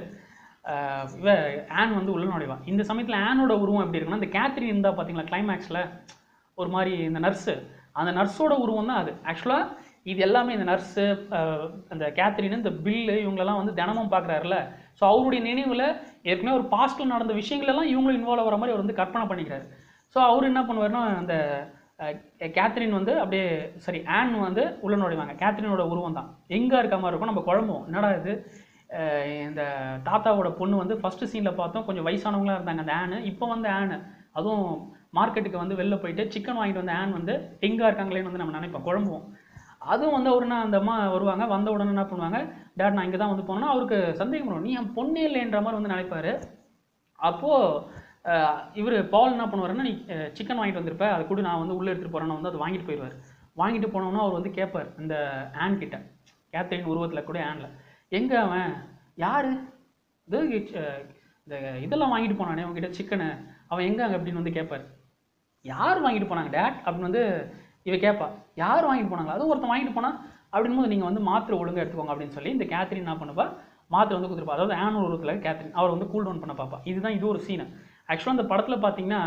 இவ ஆன் வந்து உள்ள நுழைவான் இந்த சமயத்தில் ஆனோட உருவம் எப்படி இருக்குன்னா இந்த கேத்ரின் இருந்தால் பார்த்தீங்களா கிளைமேக்ஸில் ஒரு மாதிரி இந்த நர்ஸு அந்த நர்ஸோட உருவம் தான் அது. ஆக்சுவலாக இது எல்லாமே இந்த நர்ஸு அந்த கேத்ரின் இந்த பில்லு இவங்களெல்லாம் வந்து தினமும் பார்க்குறாருல ஸோ அவருடைய நினைவில் ஏற்கனவே ஒரு பாஸ்டில் நடந்த விஷயங்கள் எல்லாம் இவங்களும் இன்வால்வ் ஆகிற மாதிரி அவர் வந்து கற்பனை பண்ணிக்கிறார். ஸோ அவர் என்ன பண்ணுவார்னா அந்த கேத்ரின் வந்து அப்படியே சரி ஆன் வந்து உள்ள நுழைவாங்க. கேத்ரினோட உருவம் தான். எங்கே இருக்க மாதிரி இருக்கும் நம்ம குழம்பும் என்னடா இது? இந்த தாத்தாவோட பொண்ணு வந்து ஃபர்ஸ்ட் சீனில் பார்த்தோம் கொஞ்சம் வயசானவங்களாக இருந்தாங்க அந்த ஆனு. இப்போ வந்து ஆனு. அதுவும் மார்க்கெட்டுக்கு வந்து வெளில போயிட்டு சிக்கன் வாங்கிட்டு வந்த ஆன் வந்து எங்கே இருக்காங்களேன்னு வந்து நம்ம நினைப்போம் குழம்புவோம். அதுவும் வந்து அவருனா அந்த அம்மா வருவாங்க வந்த உடனே என்ன பண்ணுவாங்க? டேட் நான் இங்கே தான் வந்து போனேன்னா அவருக்கு சந்தேகம் வரும். நீ என் பொண்ணே இல்லைன்ற மாதிரி வந்து நினைப்பாரு. அப்போது இவர் பால் என்ன பண்ணுவாருன்னா நீ சிக்கன் வாங்கிட்டு வந்திருப்ப அதை கூட நான் வந்து உள்ளே எடுத்துகிட்டு போகிறேன்னு வந்து அது வாங்கிட்டு போயிடுவார். வாங்கிட்டு போனோன்னா அவர் வந்து கேட்பார் இந்த ஆன் கிட்ட. கேத்தரின் உருவத்தில் கூட ஆனில். எங்கே அவன்? யார்? இது இந்த இதெல்லாம் வாங்கிட்டு போனானே அவங்ககிட்ட சிக்கனு அவன் எங்கே அங்கே அப்படின்னு வந்து கேட்பார் யார் வாங்கிட்டு போனாங்க டேட்? அப்படின்னு வந்து இவ கேட்பா யார் வாங்கிட்டு போனாங்களா? அதுவும் ஒருத்தன் வாங்கிட்டு போனால் அப்படின் போது நீங்கள் வந்து மாத்திரை ஒழுங்காக எடுத்துக்கோங்க அப்படின்னு சொல்லி இந்த கேத்ரின் என்ன பண்ணுப்பா மாத்திரை வந்து கொடுத்துருப்பா. அதாவது ஆன் உருவத்தில் கேத்ரின் அவர் வந்து கூல் டவுன் பண்ண பார்ப்பா இதுதான் இது ஒரு சீனை ஆக்சுவலாக அந்த படத்தில் பார்த்தீங்கன்னா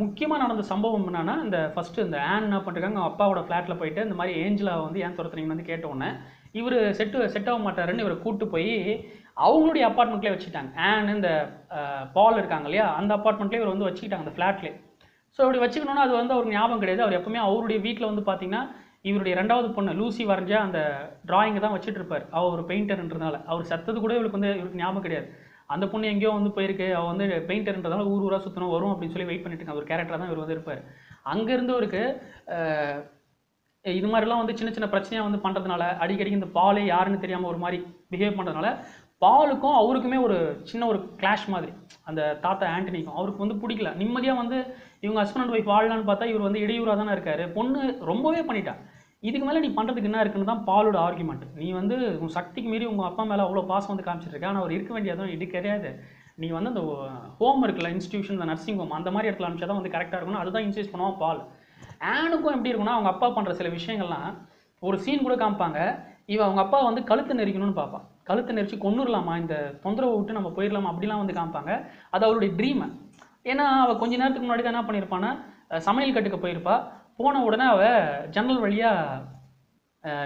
முக்கியமாக நடந்த சம்பவம் என்னன்னா இந்த ஃபஸ்ட்டு இந்த ஆன் என்ன பண்ணிருக்காங்க அப்பாவோட ஃப்ளாட்டில் போயிட்டு இந்த மாதிரி ஏஞ்சலாக வந்து ஏன் துரத்துறீங்கன்னு வந்து கேட்ட உடனே இவர் செட்டு செட் ஆக மாட்டாருன்னு இவரை கூட்டு போய் அவங்களுடைய அப்பார்ட்மெண்ட்லேயே வச்சுட்டாங்க. ஆன் இந்த பால் இருக்காங்க இல்லையா அந்த அப்பார்ட்மெண்ட்லேயே இவர் வந்து வச்சுக்கிட்டாங்க அந்த ஃப்ளாட்லேயே ஸோ அப்படி வச்சுக்கணும்னா அது வந்து அவருக்கு ஞாபகம் கிடையாது. அவர் எப்பவுமே அவருடைய வீட்டில் வந்து பார்த்தீங்கன்னா இவருடைய ரெண்டாவது பொண்ணு லூசி வரைஞ்ச அந்த டிராயிங்கை தான் வச்சுட்டு இருப்பார். அவர் ஒரு பெயிண்டர்ன்றதுனால அவர் செத்தது கூட இவருக்கு வந்து இவருக்கு ஞாபகம் கிடையாது. அந்த பொண்ணு எங்கேயோ வந்து போயிருக்கு. அவள் வந்து பெயிண்டர்ன்றதால ஊர் ஊராக சுற்றணும் வரும் அப்படின்னு சொல்லி வெயிட் பண்ணிட்டு இருக்காங்க. ஒரு கேரக்டராக தான் இவர் வந்து இருப்பார். அங்கேருந்து அவருக்கு இது மாதிரிலாம் வந்து சின்ன சின்ன பிரச்சனையாக வந்து பண்ணுறதுனால அடிக்கடி இந்த பாலே யாருன்னு தெரியாமல் ஒரு மாதிரி பிஹேவ் பண்ணுறதுனால பாலுக்கும் அவருக்குமே ஒரு சின்ன ஒரு கிளாஷ் மாதிரி. அந்த தாத்தா ஆண்டனிக்கும் அவருக்கு வந்து பிடிக்கல. நிம்மதியாக வந்து இவங்க ஹஸ்பண்ட் அண்ட் ஒய்ஃப் வாழலான்னு பார்த்தா இவர் வந்து இடையூறாக தானே இருக்காரு. பொண்ணு ரொம்பவே பண்ணிட்டான் இதுக்கு மேலே நீ பண்ணுறதுக்கு என்ன இருக்குன்னு தான் பாலோட ஆர்குமெண்ட் நீ வந்து உன் சக்திக்கு மீறி உங்கள் அப்பா மேலே அவ்வளோ பாசம் வந்து காமிச்சிட்டு ஆனால் அவர் இருக்க வேண்டியதும் இது கிடையாது. நீ வந்து அந்த ஹோம் இருக்குல்ல இன்ஸ்டியூஷன் இந்த நர்சிங் ஹோம் அந்த மாதிரி இடத்துல அனுப்பிச்சா தான் வந்து கரெக்டாக இருக்கணும் அதுதான் இன்சிஸ்ட் பண்ணுவான் பால். ஆனுக்கும் எப்படி இருக்கும்னா அவங்க அப்பா பண்ணுற சில விஷயங்கள்லாம் ஒரு சீன் கூட காமிப்பாங்க. இவ அவங்க அப்பா வந்து கழுத்து நெரிக்கணும்னு பார்ப்பான். கழுத்து நெரிச்சு கொண்டுடலாமா இந்த தொந்தரவை விட்டு நம்ம போயிடலாமா? அப்படிலாம் வந்து காமிப்பாங்க. அது அவளுடைய ட்ரீமை ஏன்னா அவள் கொஞ்ச நேரத்துக்கு முன்னாடி தான் என்ன பண்ணியிருப்பான்னா சமையல் கட்டுக்கு போயிருப்பா. போன உடனே அவள் ஜன்னல் வழியாக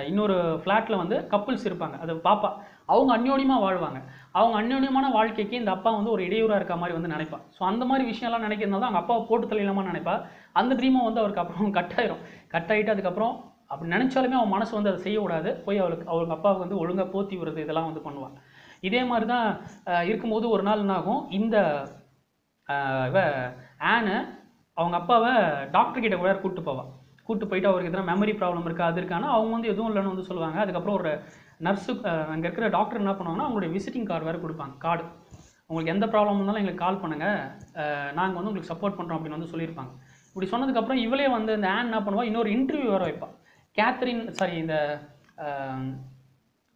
இன்னொரு ஃப்ளாட்டில் வந்து கப்புள்ஸ் இருப்பாங்க. அது பாப்பா. அவங்க அந்யோன்யமாக வாழ்வாங்க. அவங்க அந்யோன்யமான வாழ்க்கைக்கு இந்த அப்பா வந்து ஒரு இடையூறாக இருக்க மாதிரி வந்து நினைப்பா. ஸோ அந்த மாதிரி விஷயம்லாம் நினைக்கிறதுனால தான் அவங்க அப்பாவை போட்டு தள்ளிடலாமா நினைப்பா. அந்த ட்ரீமும் வந்து அவருக்கு அப்புறம் கட் ஆயிரும். கட் ஆகிட்டு அதுக்கப்புறம் அப்படி நினச்சாலுமே அவன் மனசு வந்து அதை செய்யக்கூடாது. போய் அவளுக்கு அவளுக்கு அப்பாவுக்கு வந்து ஒழுங்காக போத்தி விடுறது இதெல்லாம் வந்து பண்ணுவாள் இதே மாதிரி தான் இருக்கும்போது ஒரு நாள் என்னாகும்? இந்த இவ ஆனு அவங்க அப்பாவை டாக்டர் கிட்ட கூட கூப்பிட்டு போவா. கூப்பிட்டு போயிட்டு அவருக்கு எதனா மெமரி ப்ராப்ளம் இருக்கா அது இருக்கானா அவங்க வந்து எதுவும் இல்லைன்னு வந்து சொல்லுவாங்க. அதுக்கப்புறம் ஒரு நர்ஸு அங்கே இருக்கிற டாக்டர் என்ன பண்ணுவாங்கன்னா அவங்களுடைய விசிட்டிங் கார்டு வேறு கொடுப்பாங்க கார்டு உங்களுக்கு எந்த ப்ராப்ளம் இருந்தாலும் எங்களுக்கு கால் பண்ணுங்கள் நாங்கள் வந்து உங்களுக்கு சப்போர்ட் பண்ணுறோம் அப்படின்னு வந்து சொல்லியிருப்பாங்க. இப்படி சொன்னதுக்கப்புறம் இவளே வந்து இந்த ஆன் என்ன பண்ணுவா இன்னொரு இன்டர்வியூ வர வைப்பா. கேத்ரின் சாரி இந்த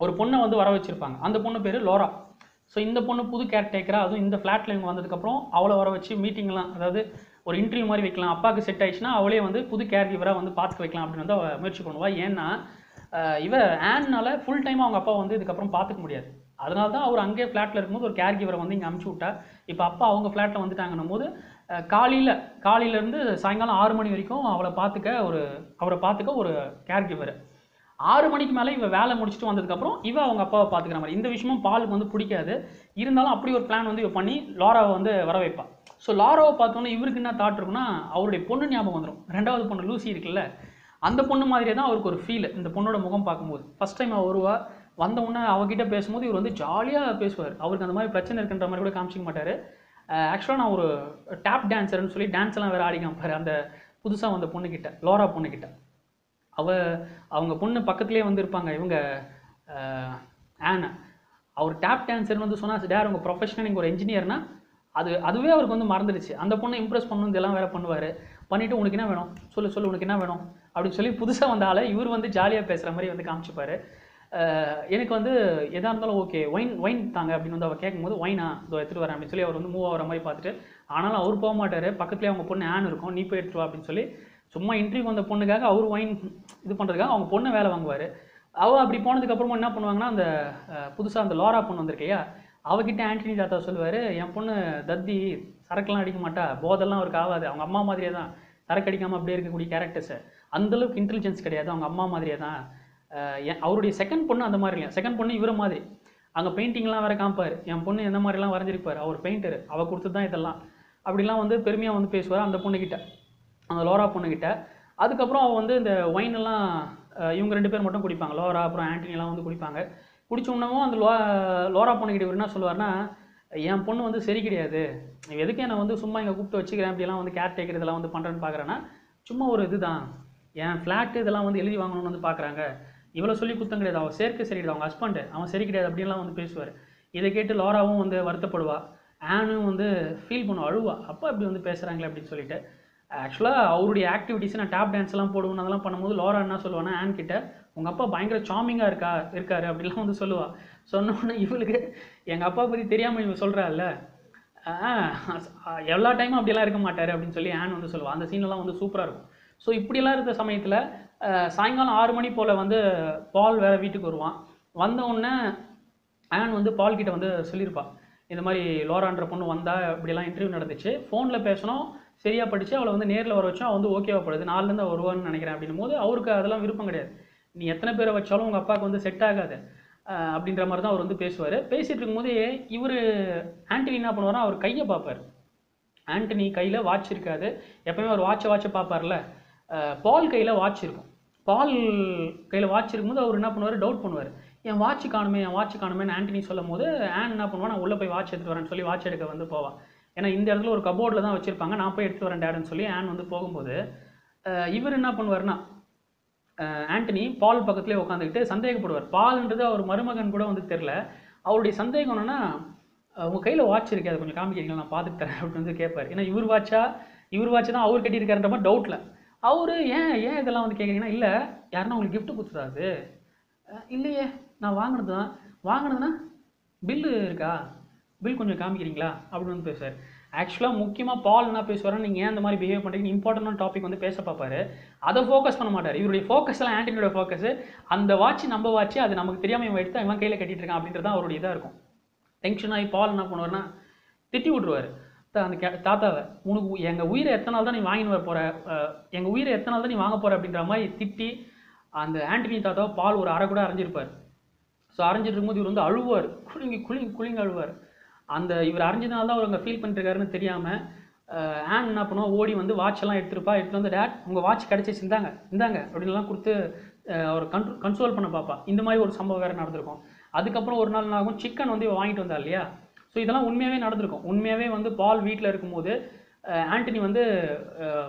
ஒரு பொண்ணை வந்து வர வச்சுருப்பாங்க. அந்த பொண்ணு பேர் லோரா ஸோ இந்த பொண்ணு புது கேர்டேக்கரா அதுவும் இந்த ஃப்ளாட்டில் இவங்க வந்ததுக்கப்புறம் அவளை வர வச்சு மீட்டிங்லாம் அதாவது ஒரு இன்டர்வியூ மாதிரி வைக்கலாம். அப்பாவுக்கு செட் ஆயிடுச்சுன்னா அவளே வந்து புது கேர் கிவராக வந்து பார்த்துக்க வைக்கலாம் அப்படின்னு வந்து அவள் முயற்சி பண்ணுவா. ஏன்னா இவ ஆன்னால் ஃபுல் டைம் அவங்க அப்பா வந்து இதுக்கப்புறம் பார்த்துக்க முடியாது. அதனால தான் அவர் அங்கேயே ஃப்ளாட்டில் இருக்கும்போது ஒரு கேர் கிவரை வந்து இங்கே அமுச்சு விட்டா. இப்போ அப்பா அவங்க ஃப்ளாட்டில் வந்துட்டாங்கன்னும் போது காலையில் காலையிலேருந்து சாயங்காலம் ஆறு மணி வரைக்கும் அவளை பார்த்துக்க ஒரு அவரை பார்த்துக்க ஒரு கேர் கிவர் ஆறு மணிக்கு மேலே இவ வேலை முடிச்சுட்டு வந்ததுக்கப்புறம் இவ அவங்க அப்பாவை பார்த்துக்கிற மாதிரி. இந்த விஷயமும் பாலுக்கு வந்து பிடிக்காது. இருந்தாலும் அப்படி ஒரு பிளான் வந்து இவ பண்ணி லாராவை வந்து வர வைப்பாள் ஸோ லாராவை பார்த்தோன்னே இவருக்கு என்ன தாட் இருக்குன்னா அவருடைய பொண்ணு ஞாபகம் வந்துடும் ரெண்டாவது பொண்ணு லூசி இருக்குல்ல அந்த பொண்ணு மாதிரியே தான் அவருக்கு ஒரு ஃபீல் இந்த பொண்ணோட முகம் பார்க்கும்போது. ஃபர்ஸ்ட் டைம் அவர் வருவா வந்த உடனே அவகிட்ட பேசும்போது இவர் வந்து ஜாலியாக பேசுவார். அவருக்கு அந்த மாதிரி பிரச்சனை இருக்குன்ற மாதிரி கூட காமிச்சிக்க மாட்டார். ஆக்சுவலாக நான் ஒரு டேப் டான்ஸர்னு சொல்லி டான்ஸ்லாம் வேறு ஆடி காமிப்பார் அந்த புதுசாக வந்த பொண்ணுக்கிட்ட லோரா பொண்ணுக்கிட்ட அவ அவங்க பொண்ணு பக்கத்துலேயே வந்து இருப்பாங்க இவங்க ஆன அவர் டேப் டான்சர் வந்து சொன்னால் டேர் உங்கள் ப்ரொஃபஷனல் நீங்கள் ஒரு இன்ஜினியர்னா அது அதுவே அவருக்கு வந்து மறந்துடுச்சு. அந்த பொண்ணை இம்ப்ரெஸ் பண்ணணும் இதெல்லாம் வேற பண்ணுவார். பண்ணிவிட்டு உனக்கு என்ன வேணும்? சொல்லு சொல்லு உனக்கு என்ன வேணும்? அப்படின்னு சொல்லி புதுசாக வந்த இவர் வந்து ஜாலியாக பேசுகிற மாதிரி வந்து காமிச்சிப்பார். எனக்கு வந்து எதாக இருந்தாலும் ஓகே ஒயின் ஒயின் தாங்க அப்படின்னு வந்து அவர் கேட்கும்போது ஒயினா இதோ எடுத்துகிட்டு வரேன் அப்படின்னு சொல்லி அவர் வந்து மூவ் ஆகிற மாதிரி பார்த்துட்டு ஆனாலும் அவர் போக மாட்டார். பக்கத்துலேயே அவங்க பொண்ணு ஆன் இருக்கும். நீ போய் எடுத்துட்டு வா அப்படின்னு சொல்லி சும்மா இன்டர்வியூ வந்த பொண்ணுக்காக அவர் ஒயின் இது பண்ணுறதுக்காக அவங்க பொண்ணை வேலை வாங்குவார். அவள் அப்படி போனதுக்கப்புறமா என்ன பண்ணுவாங்கன்னா அந்த புதுசாக அந்த லோரா பொண்ணு வந்திருக்கையா அவகிட்ட ஆண்டனி தாத்தா சொல்லுவார் என் பொண்ணு தத்தி சரக்குலாம் அடிக்க மாட்டா போதெல்லாம் அவருக்கு ஆகாது. அவங்க அம்மா மாதிரியே தான். சரக்கு அடிக்காமல் அப்படியே இருக்கக்கூடிய கேரக்டர்ஸு அந்தளவுக்கு இன்டெலிஜென்ஸ் கிடையாது. அவங்க அம்மா மாதிரியே தான். என் அவருடைய செகண்ட் பொண்ணு அந்த மாதிரி இல்லையா செகண்ட் பொண்ணு இவரை மாதிரி. அங்கே பெயிண்டிங்லாம் வேற காமிப்பார். என் பொண்ணு எந்த மாதிரிலாம் வரைஞ்சிருப்பார்? அவர் பெயிண்டர் அவள் கொடுத்து தான் இதெல்லாம். அப்படிலாம் வந்து பெருமையாக வந்து பேசுவார் அந்த பொண்ணுக்கிட்ட அந்த லோரா பொண்ணுக்கிட்ட அதுக்கப்புறம் அவள் வந்து இந்த wine எல்லாம் இவங்க ரெண்டு பேர் மட்டும் குடிப்பாங்க. லோரா அப்புறம் ஆண்டனிலாம் வந்து குடிப்பாங்க. குடிச்ச உடனே அந்த லோ லோரா பொண்ணுக்கிட்ட இவர் என்ன சொல்லுவார்னா என் பொண்ணு வந்து சரி கிடையாது. எதுக்கு என்னை வந்து சும்மா இங்கே கூப்பிட்டு வச்சுக்கிறேன்? அப்படிலாம் வந்து கேர் டேக்கர் இதெல்லாம் வந்து பண்ணுறேன்னு பார்க்குறேன்னா சும்மா ஒரு இதுதான். என் ஃப்ளாட்டு இதெல்லாம் வந்து எழுதி வாங்கணும்னு வந்து பார்க்குறாங்க இவ்வளோ சொல்லி குத்தம் கிடையாது. அவன் சேர்க்க சரி கிடையாது. அவங்க ஹஸ்பண்டு அவன் சரி கிடையாது. அப்படின்லாம் வந்து பேசுவார். இதை கேட்டு லோராவும் வந்து வருத்தப்படுவா. ஆனும் வந்து ஃபீல் பண்ணுவா. அழுவா. அப்பா இப்படி வந்து பேசுகிறாங்களே அப்படின்னு சொல்லிட்டு. ஆக்சுவலாக அவருடைய ஆக்டிவிட்டீஸ் நான் டேப் டான்ஸ்லாம் எல்லாம் போடுவேன் அதெல்லாம் பண்ணும்போது லோரா என்ன சொல்லுவானா ஆன் கிட்ட உங்கள் அப்பா பயங்கர சாமிங்காக இருக்கா இருக்காரு அப்படிலாம் வந்து சொல்லுவா. சொன்னோன்னே இவளுக்கு எங்கள் அப்பா பற்றி தெரியாமல் இவன் சொல்கிறாள்ல எல்லா டைமும் அப்படிலாம் இருக்க மாட்டார் அப்படின்னு சொல்லி ஆன் வந்து சொல்லுவாள் அந்த சீனெல்லாம் வந்து சூப்பராக இருக்கும். ஸோ இப்படிலாம் இருந்த சமயத்தில் சாயங்காலம் ஆறு மணி போல் வந்து பால் வேறு வீட்டுக்கு வருவான். வந்த உடனே ஆன் வந்து பால் கிட்ட வந்து சொல்லியிருப்பாள் இந்த மாதிரி லோரான்ற பொண்ணு வந்தா இப்படிலாம் இன்டர்வியூ நடந்துச்சு. ஃபோனில் பேசணும் சரியா படித்து அவளை வந்து நேரில் வர வச்சோம் அவள் வந்து ஓகேவா படுது நாலுலேருந்து வருவான்னு நினைக்கிறேன் அப்படின்னும் போது அவருக்கு அதெல்லாம் விருப்பம் கிடையாது. நீ எத்தனை பேரை வச்சாலும் உங்கள் அப்பாவுக்கு வந்து செட் ஆகாது. அப்படின்ற மாதிரி தான் அவர் வந்து பேசுவார். பேசிகிட்டு இருக்கும்போது இவர் ஆண்டனி என்ன பண்ணுவார்னா அவர் கையை பார்ப்பார். ஆண்டனி கையில் வாட்ச் இருக்காது. எப்போயுமே அவர் வாட்சை வாட்சை பார்ப்பார்ல பால் கையில் வாட்ச் இருக்கும். பால் கையில் வாட்ச் இருக்கும்போது அவர் என்ன பண்ணுவார்? டவுட் பண்ணுவார். என் வாட்ச் காணுமே என் வாட்ச் காணுமேன்னு ஆண்டனி சொல்லும் போது ஆன் என்ன பண்ணுவான்? நான் உள்ளே போய் வாட்ச் எடுத்து வரேன்னு சொல்லி வாட்ச் எடுக்க வந்து போவான் ஏன்னா இந்த இடத்துல ஒரு கபோர்டில் தான் வச்சுருப்பாங்க. நான் போய் எடுத்து வரேன் டேடுன்னு சொல்லி ஆன் வந்து போகும்போது இவர் என்ன பண்ணுவார்னா ஆண்டனி பால் பக்கத்துலேயே உட்காந்துக்கிட்டு சந்தேகப்படுவார். பால்ன்றது அவர் மருமகன் கூட வந்து தெரில அவருடைய சந்தேகம் என்னென்னா உங்கள் கையில் வாட்ச் இருக்கு அதை கொஞ்சம் காமிக்கிறீங்களா? நான் பார்த்துட்டு தரேன் அப்படின்னு வந்து கேட்பார். ஏன்னா இவர் வாட்சா இவர் வாட்ச் தான் அவர் கட்டியிருக்காருன்ற மாதிரி டவுட்டில் அவர் ஏன் ஏன் இதெல்லாம் வந்து கேட்குறீங்கன்னா இல்லை யாருன்னா உங்களுக்கு கிஃப்ட் கொடுத்துடாது இல்லையே நான் வாங்கினது தான் வாங்கினதுன்னா பில்லு இருக்கா? பில் கொஞ்சம் காமிக்கிறீங்களா? அப்படின்னு வந்து பேசுவார். ஆக்சுவலாக முக்கியமாக பால் என்ன பேசுவார் நீங்கள் ஏன் அந்த மாதிரி பிஹேவ் பண்ணுறீங்க இம்பார்ட்டன்டான டாபிக் வந்து பேச பார்ப்பாரு. அதை ஃபோக்கஸ் பண்ண மாட்டார். இவருடைய ஃபோக்கஸ் எல்லாம் ஆண்டனியோட ஃபோக்கஸ் அந்த வாட்ச் நம்ம வாட்ச் அது நமக்கு தெரியாமல் இவன் எடுத்து இவன் கையில் கட்டிட்டு இருக்கான் அப்படின்றது தான் அவருடைய இதாக இருக்கும். டென்ஷன் ஆகி பால் என்ன பண்ணுவார்னா திட்டி விட்ருவார் அந்த கே தாத்தாவை உனக்கு எங்கள் உயிரை எத்தனை நாள் தான் நீ வாங்கின்னு வர போகிற எங்கள் உயிரை எத்தனை நாள் தான் நீ வாங்க போகிற அப்படின்ற மாதிரி திட்டி அந்த ஆண்டனி தாத்தாவை பால் ஒரு அரை கூட அரைஞ்சிருப்பார். ஸோ அரைஞ்சிட்டு இருக்கும்போது இவர் வந்து அழுவார். குளிங்கி குளிங்கி குலுங்கி அழுவார். அந்த இவர் அறிஞ்சதுனால தான் அவர் அங்கே ஃபீல் பண்ணிருக்காருன்னு தெரியாமல் ஆன் என்ன பண்ணுவோம் ஓடி வந்து வாட்செல்லாம் எடுத்துருப்பா. எடுத்துகிட்டு வந்து டேட் உங்கள் வாட்ச் கிடச்சிச்சு. இந்தாங்க. இந்தாங்க. அப்படின்லாம் கொடுத்து அவர் கண்ட்ரோ கன்சோல் பண்ண பார்ப்பா இந்த மாதிரி ஒரு சம்பவம் வேறு நடந்திருக்கும். அதுக்கப்புறம் ஒரு நாள் என்ன ஆகும்? சிக்கன் வந்து வாங்கிட்டு வந்தா இல்லையா? ஸோ இதெல்லாம் உண்மையாகவே நடந்திருக்கும். உண்மையாகவே வந்து பால் வீட்டில் இருக்கும்போது ஆண்டனி வந்து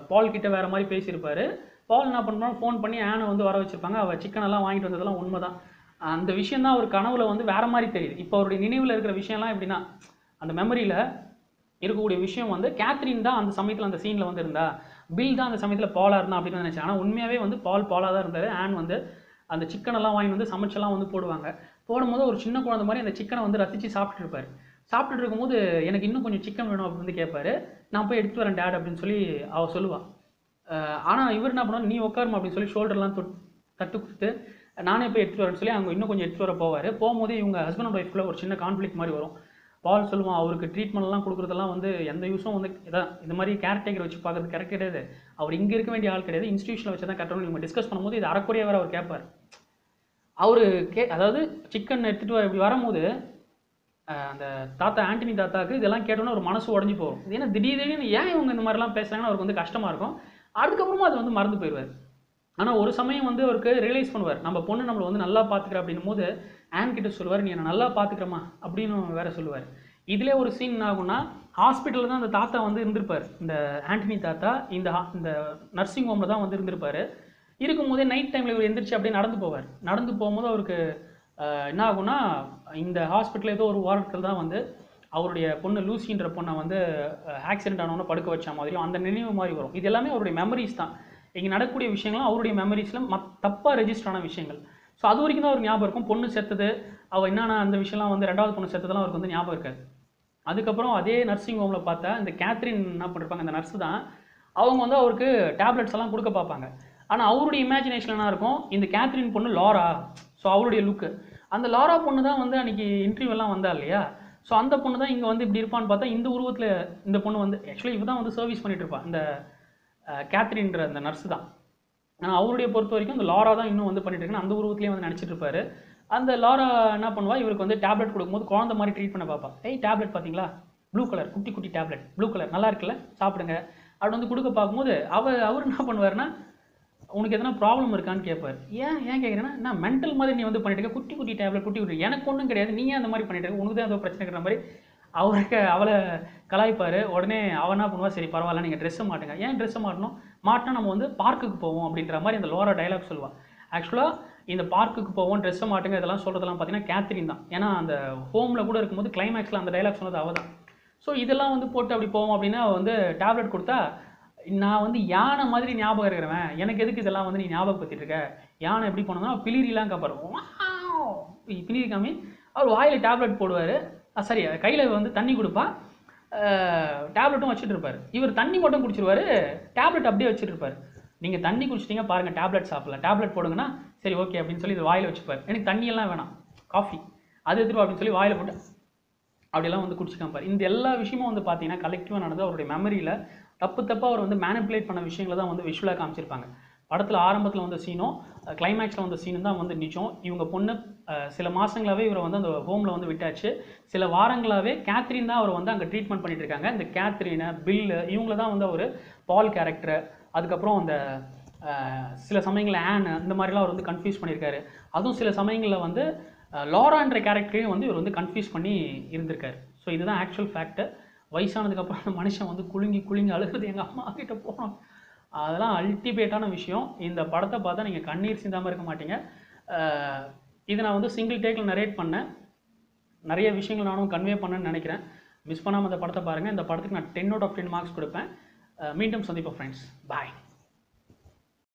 பால் கிட்ட வேறு மாதிரி பேசியிருப்பாரு. பால் என்ன பண்ணுறோம் ஃபோன் பண்ணி ஆனை வந்து வர வச்சுருப்பாங்க. அவள் சிக்கன் எல்லாம் வாங்கிட்டு வந்ததெல்லாம் உண்மை தான் அந்த விஷயம் தான் அவர் கனவுல வந்து வேற மாதிரி தெரியுது. இப்போ அவருடைய நினைவில் இருக்கிற விஷயம்லாம் எப்படின்னா அந்த மெமரியில் இருக்கக்கூடிய விஷயம் வந்து கேத்ரின் தான் அந்த சமயத்தில் அந்த சீனில் வந்து இருந்தா பில் தான் அந்த சமயத்தில் பாலாக இருந்தா அப்படின்னு நினச்சேன். ஆனால் உண்மையாகவே வந்து பால் பாலாக தான் இருந்தார். ஆன் வந்து அந்த சிக்கனெல்லாம் வாங்கி வந்து சமைச்செல்லாம் வந்து போடுவாங்க. போடும்போது ஒரு சின்ன குழந்தை மாதிரி அந்த சிக்கனை வந்து ரசித்து சாப்பிட்டுட்டு இருப்பாரு. சாப்பிட்டுட்டு இருக்கும்போது எனக்கு இன்னும் கொஞ்சம் சிக்கன் வேணும் அப்படின்னு வந்து கேட்பாரு நான் போய் எடுத்து வரேன் டேட் அப்படின்னு சொல்லி அவள் சொல்லுவாள் ஆனால் இவர் என்ன பண்ணுவார்? நீ உட்காருமா அப்படின்னு சொல்லி ஷோல்டர்லாம் தொட் தட்டு கொடுத்து நானே போய் எடுத்துகிட்டு வரேன்னு சொல்லி அவங்க இன்னும் கொஞ்சம் எடுத்துகிட்டு வர போவார். போகும்போது இவங்க ஹஸ்பண்ட் அண்ட் ஒய்ஃப்குள்ள ஒரு சின்ன கான்ஃப்ளிக் மாதிரி வரும். பால் சொல்லுவான் அவருக்கு ட்ரீட்மெண்ட்லாம் கொடுக்குறதெல்லாம் வந்து எந்த யூஸும் வந்து இதான் இந்த மாதிரி கேர் டேக்கர் வச்சு பார்க்குறது கரெக்ட் கிடையாது. அவர் இங்கே இருக்க வேண்டிய ஆள் கிடையாது. இன்ஸ்டியூஷனில் வச்சு தான் கட்டணும் நீங்கள் டிஸ்கஸ் பண்ணும்போது இது அறக்குறையா வேறு அவர் கேட்பார் அவர் கே அதாவது சிக்கன் எடுத்துகிட்டு இப்படி வரும்போது அந்த தாத்தா ஆண்டனி தாத்தாக்கு இதெல்லாம் கேட்டோன்னே ஒரு மனசு உடஞ்சி போகும். ஏன்னா திடீர் திடீர்னு ஏன் இவங்க இந்த மாதிரிலாம் பேசுகிறாங்கன்னு அவருக்கு வந்து கஷ்டமாக இருக்கும். அதுக்கப்புறமா அது வந்து மறந்து போயிடுவார். ஆனால் ஒரு சமயம் வந்து அவருக்கு ரியலைஸ் பண்ணுவார். நம்ம பொண்ணு நம்மளை வந்து நல்லா பார்த்துக்கிறா அப்படின்னும் போது ஆன் கிட்ட சொல்லுவார் நீ என்னை நல்லா பார்த்துக்கிறமா அப்படின்னு வேற சொல்லுவார். இதிலே ஒரு சீன் என்ன ஆகும்னா ஹாஸ்பிட்டலில் தான் அந்த தாத்தா வந்து இருந்திருப்பார். இந்த ஆண்டனி தாத்தா இந்த ஹா- இந்த நர்சிங் ஹோமில் தான் வந்து இருந்திருப்பார். இருக்கும்போதே நைட் டைமில் இவர் எந்திரிச்சு அப்படியே நடந்து போவார். நடந்து போகும்போது அவருக்கு என்ன ஆகும்னா இந்த ஹாஸ்பிட்டல் ஏதோ ஒரு வாரத்தில் தான் வந்து அவருடைய பொண்ணு லூசின்ற பொண்ணை வந்து ஆக்சிடென்ட் ஆனவொன்னே படுக்க வச்ச மாதிரியும் அந்த நினைவு மாதிரி வரும். இது எல்லாமே அவருடைய மெமரிஸ் தான். இங்கே நடக்கக்கூடிய விஷயங்கள்லாம் அவருடைய மெமரிஸில் மத் தப்பாக ரெஜிஸ்டர் ஆன விஷயங்கள். ஸோ அது வரைக்கும் தான் அவருக்கு ஞாபகம் இருக்கும். பொண்ணு செத்தது அவள் என்னென்ன அந்த விஷயம்லாம் வந்து ரெண்டாவது பொண்ணு செத்ததெல்லாம் அவருக்கு வந்து ஞாபகம் இருக்காது. அதுக்கப்புறம் அதே நர்சிங் ஹோமில் பார்த்தா இந்த கேத்ரின் என்ன பண்ணிருப்பாங்க இந்த நர்ஸு தான் அவங்க வந்து அவருக்கு டேப்லெட்ஸ் எல்லாம் கொடுக்க பார்ப்பாங்க. ஆனால் அவருடைய இமேஜினேஷன் என்ன இருக்கும்? இந்த கேத்ரின் பொண்ணு லாரா ஸோ அவருடைய லுக்கு அந்த லாரா பொண்ணு தான் வந்து அன்றைக்கி இன்டர்வியூலாம் எல்லாம் வந்தா இல்லையா? ஸோ அந்த பொண்ணு தான் இங்கே வந்து இப்படி இருப்பான்னு பார்த்தா இந்த உருவத்தில் இந்த பொண்ணு வந்து ஆக்சுவலி இவ தான் வந்து சர்வீஸ் பண்ணிகிட்டு இருப்பா. இந்த கேத்ரின்ற அந்த நர்ஸ் தான். ஆனால் அவருடைய பொறுத்த வரைக்கும் இந்த லாரா தான் இன்னும் வந்து பண்ணிட்டு இருக்குன்னு அந்த உருவத்திலேயே வந்து நினச்சிட்டு இருப்பாரு. அந்த லாரா என்ன பண்ணுவா? இவருக்கு வந்து டேப்லெட் கொடுக்கும்போது குழந்த மாதிரி ட்ரீட் பண்ண பார்ப்பா ஏய் டேப்லெட் பார்த்தீங்களா ப்ளூ கலர் குட்டி குட்டி டேப்லெட் ப்ளூ கலர் நல்லா இருக்குல்ல? சாப்பிடுங்க. அப்படி வந்து கொடுக்க பார்க்கும்போது அவர் அவர் என்ன பண்ணுவாருன்னா உனக்கு எதனா ப்ராப்ளம் இருக்கான்னு கேட்பார் ஏன்? ஏன் கேட்குறேன்னா நான் மென்டல் மாதிரி நீ வந்து பண்ணிட்டு இருக்க. குட்டி குட்டி டேப்லெட் குட்டி குட்டி. எனக்கு ஒன்றும் கிடையாது. நீ அந்த மாதிரி பண்ணிட்டு இருக்க? உனக்கு தான் ஏதோ பிரச்சனை இருக்கிற மாதிரி அவருக்கு அவளை கலாய்ப்பார். உடனே அவன் என்ன பண்ணுவா? சரி பரவாயில்ல நீங்கள் ட்ரெஸ்ஸை மாட்டுங்க. ஏன் ட்ரெஸ்ஸை மாட்டணும்? மாட்டினா நம்ம வந்து பார்க்குக்கு போவோம் அப்படின்ற மாதிரி அந்த லோரா டைலாக் சொல்லுவாள் ஆக்சுவலாக இந்த பார்க்குக்கு போவோம் ட்ரெஸ்ஸை மாட்டுங்க இதெல்லாம் சொல்கிறதெல்லாம் பார்த்தீங்கன்னா கேத்ரின் தான். ஏன்னா அந்த ஹோமில் கூட இருக்கும்போது கிளைமேக்ஸில் அந்த டைலாக் சொன்னது அவள் தான். ஸோ இதெல்லாம் வந்து போட்டு அப்படி போவோம் அப்படின்னா வந்து டேப்லெட் கொடுத்தா நான் வந்து யானை மாதிரி ஞாபகம் இருக்கிறவன். எனக்கு எதுக்கு இதெல்லாம் வந்து நீ ஞாபகப்படுத்திட்டு இருக்க? யானை எப்படி போனோம்னா பிளிரிலாம் கப்பறோம் பிளிரி காமி. அவர் வாயில் டேப்லெட் போடுவார். சரி கையில் வந்து தண்ணி கொடுப்பா. டேப்லெட்டும் வச்சுட்டு இருப்பார். இவர் தண்ணி மட்டும் குடிச்சிருவாரு. டேப்லெட் அப்படியே வச்சுட்டு இருப்பார். நீங்கள் தண்ணி குடிச்சிட்டிங்க பாருங்கள் டேப்லெட் சாப்பிடலாம் டேப்லெட் போடுங்கன்னா சரி ஓகே அப்படின்னு சொல்லி இது வாயில் வச்சுப்பார். எனக்கு தண்ணியெல்லாம் வேணாம். காஃபி. அது எடுத்துருவா அப்படின்னு சொல்லி வாயில் போட்டு அப்படியெல்லாம் வந்து குடிச்சுக்காம இந்த எல்லா விஷயமும் வந்து பார்த்தீங்கன்னா கலெக்டிவாக நடந்து அவருடைய மெமரியில் தப்பு தப்பாக அவர் வந்து மேனிப்புலேட் பண்ண விஷயங்களை தான் வந்து விஷுவலாக காமிச்சிருப்பாங்க. படத்தில் ஆரம்பத்தில் வந்த சீனும் கிளைமேக்ஸில் வந்த சீனும் தான் வந்து நிச்சயம் இவங்க பொண்ணு சில மாதங்களாகவே இவரை வந்து அந்த ஹோமில் வந்து விட்டாச்சு. சில வாரங்களாகவே கேத்ரின் தான் அவர் வந்து அங்கே ட்ரீட்மெண்ட் பண்ணிட்டு இருக்காங்க. இந்த கேத்ரினை பில்லு இவங்கள தான் வந்து அவர் பால் கேரக்டர் அதுக்கப்புறம் அந்த சில சமயங்களில் ஆன் இந்த மாதிரிலாம் அவர் வந்து கன்ஃபியூஸ் பண்ணியிருக்காரு. அதுவும் சில சமயங்களில் வந்து லாரான்ற கேரக்டரையும் வந்து இவர் வந்து கன்ஃபியூஸ் பண்ணி இருந்திருக்காரு. ஸோ இதுதான் ஆக்சுவல் ஃபேக்ட் வயசானதுக்கப்புறம் அந்த மனுஷன் வந்து குலுங்கி குலுங்கி அழுகுது எங்கள் அம்மா கிட்ட போனோம். அதெல்லாம் அல்டிமேட்டான விஷயம். இந்த படத்தை பார்த்தா நீங்கள் கண்ணீர் சிந்தாமல் இருக்க மாட்டீங்க. இது நான் வந்து சிங்கிள் டேக்கில் நரேட் பண்ணேன். நிறைய விஷயங்கள் நானும் கன்வே பண்ணேன்னு நினைக்கிறேன். மிஸ் பண்ணாமல் இந்த படத்தை பாருங்கள் இந்த படத்துக்கு நான் ten out of ten marks கொடுப்பேன். மீண்டும் சந்திப்போம் ஃப்ரெண்ட்ஸ் பாய்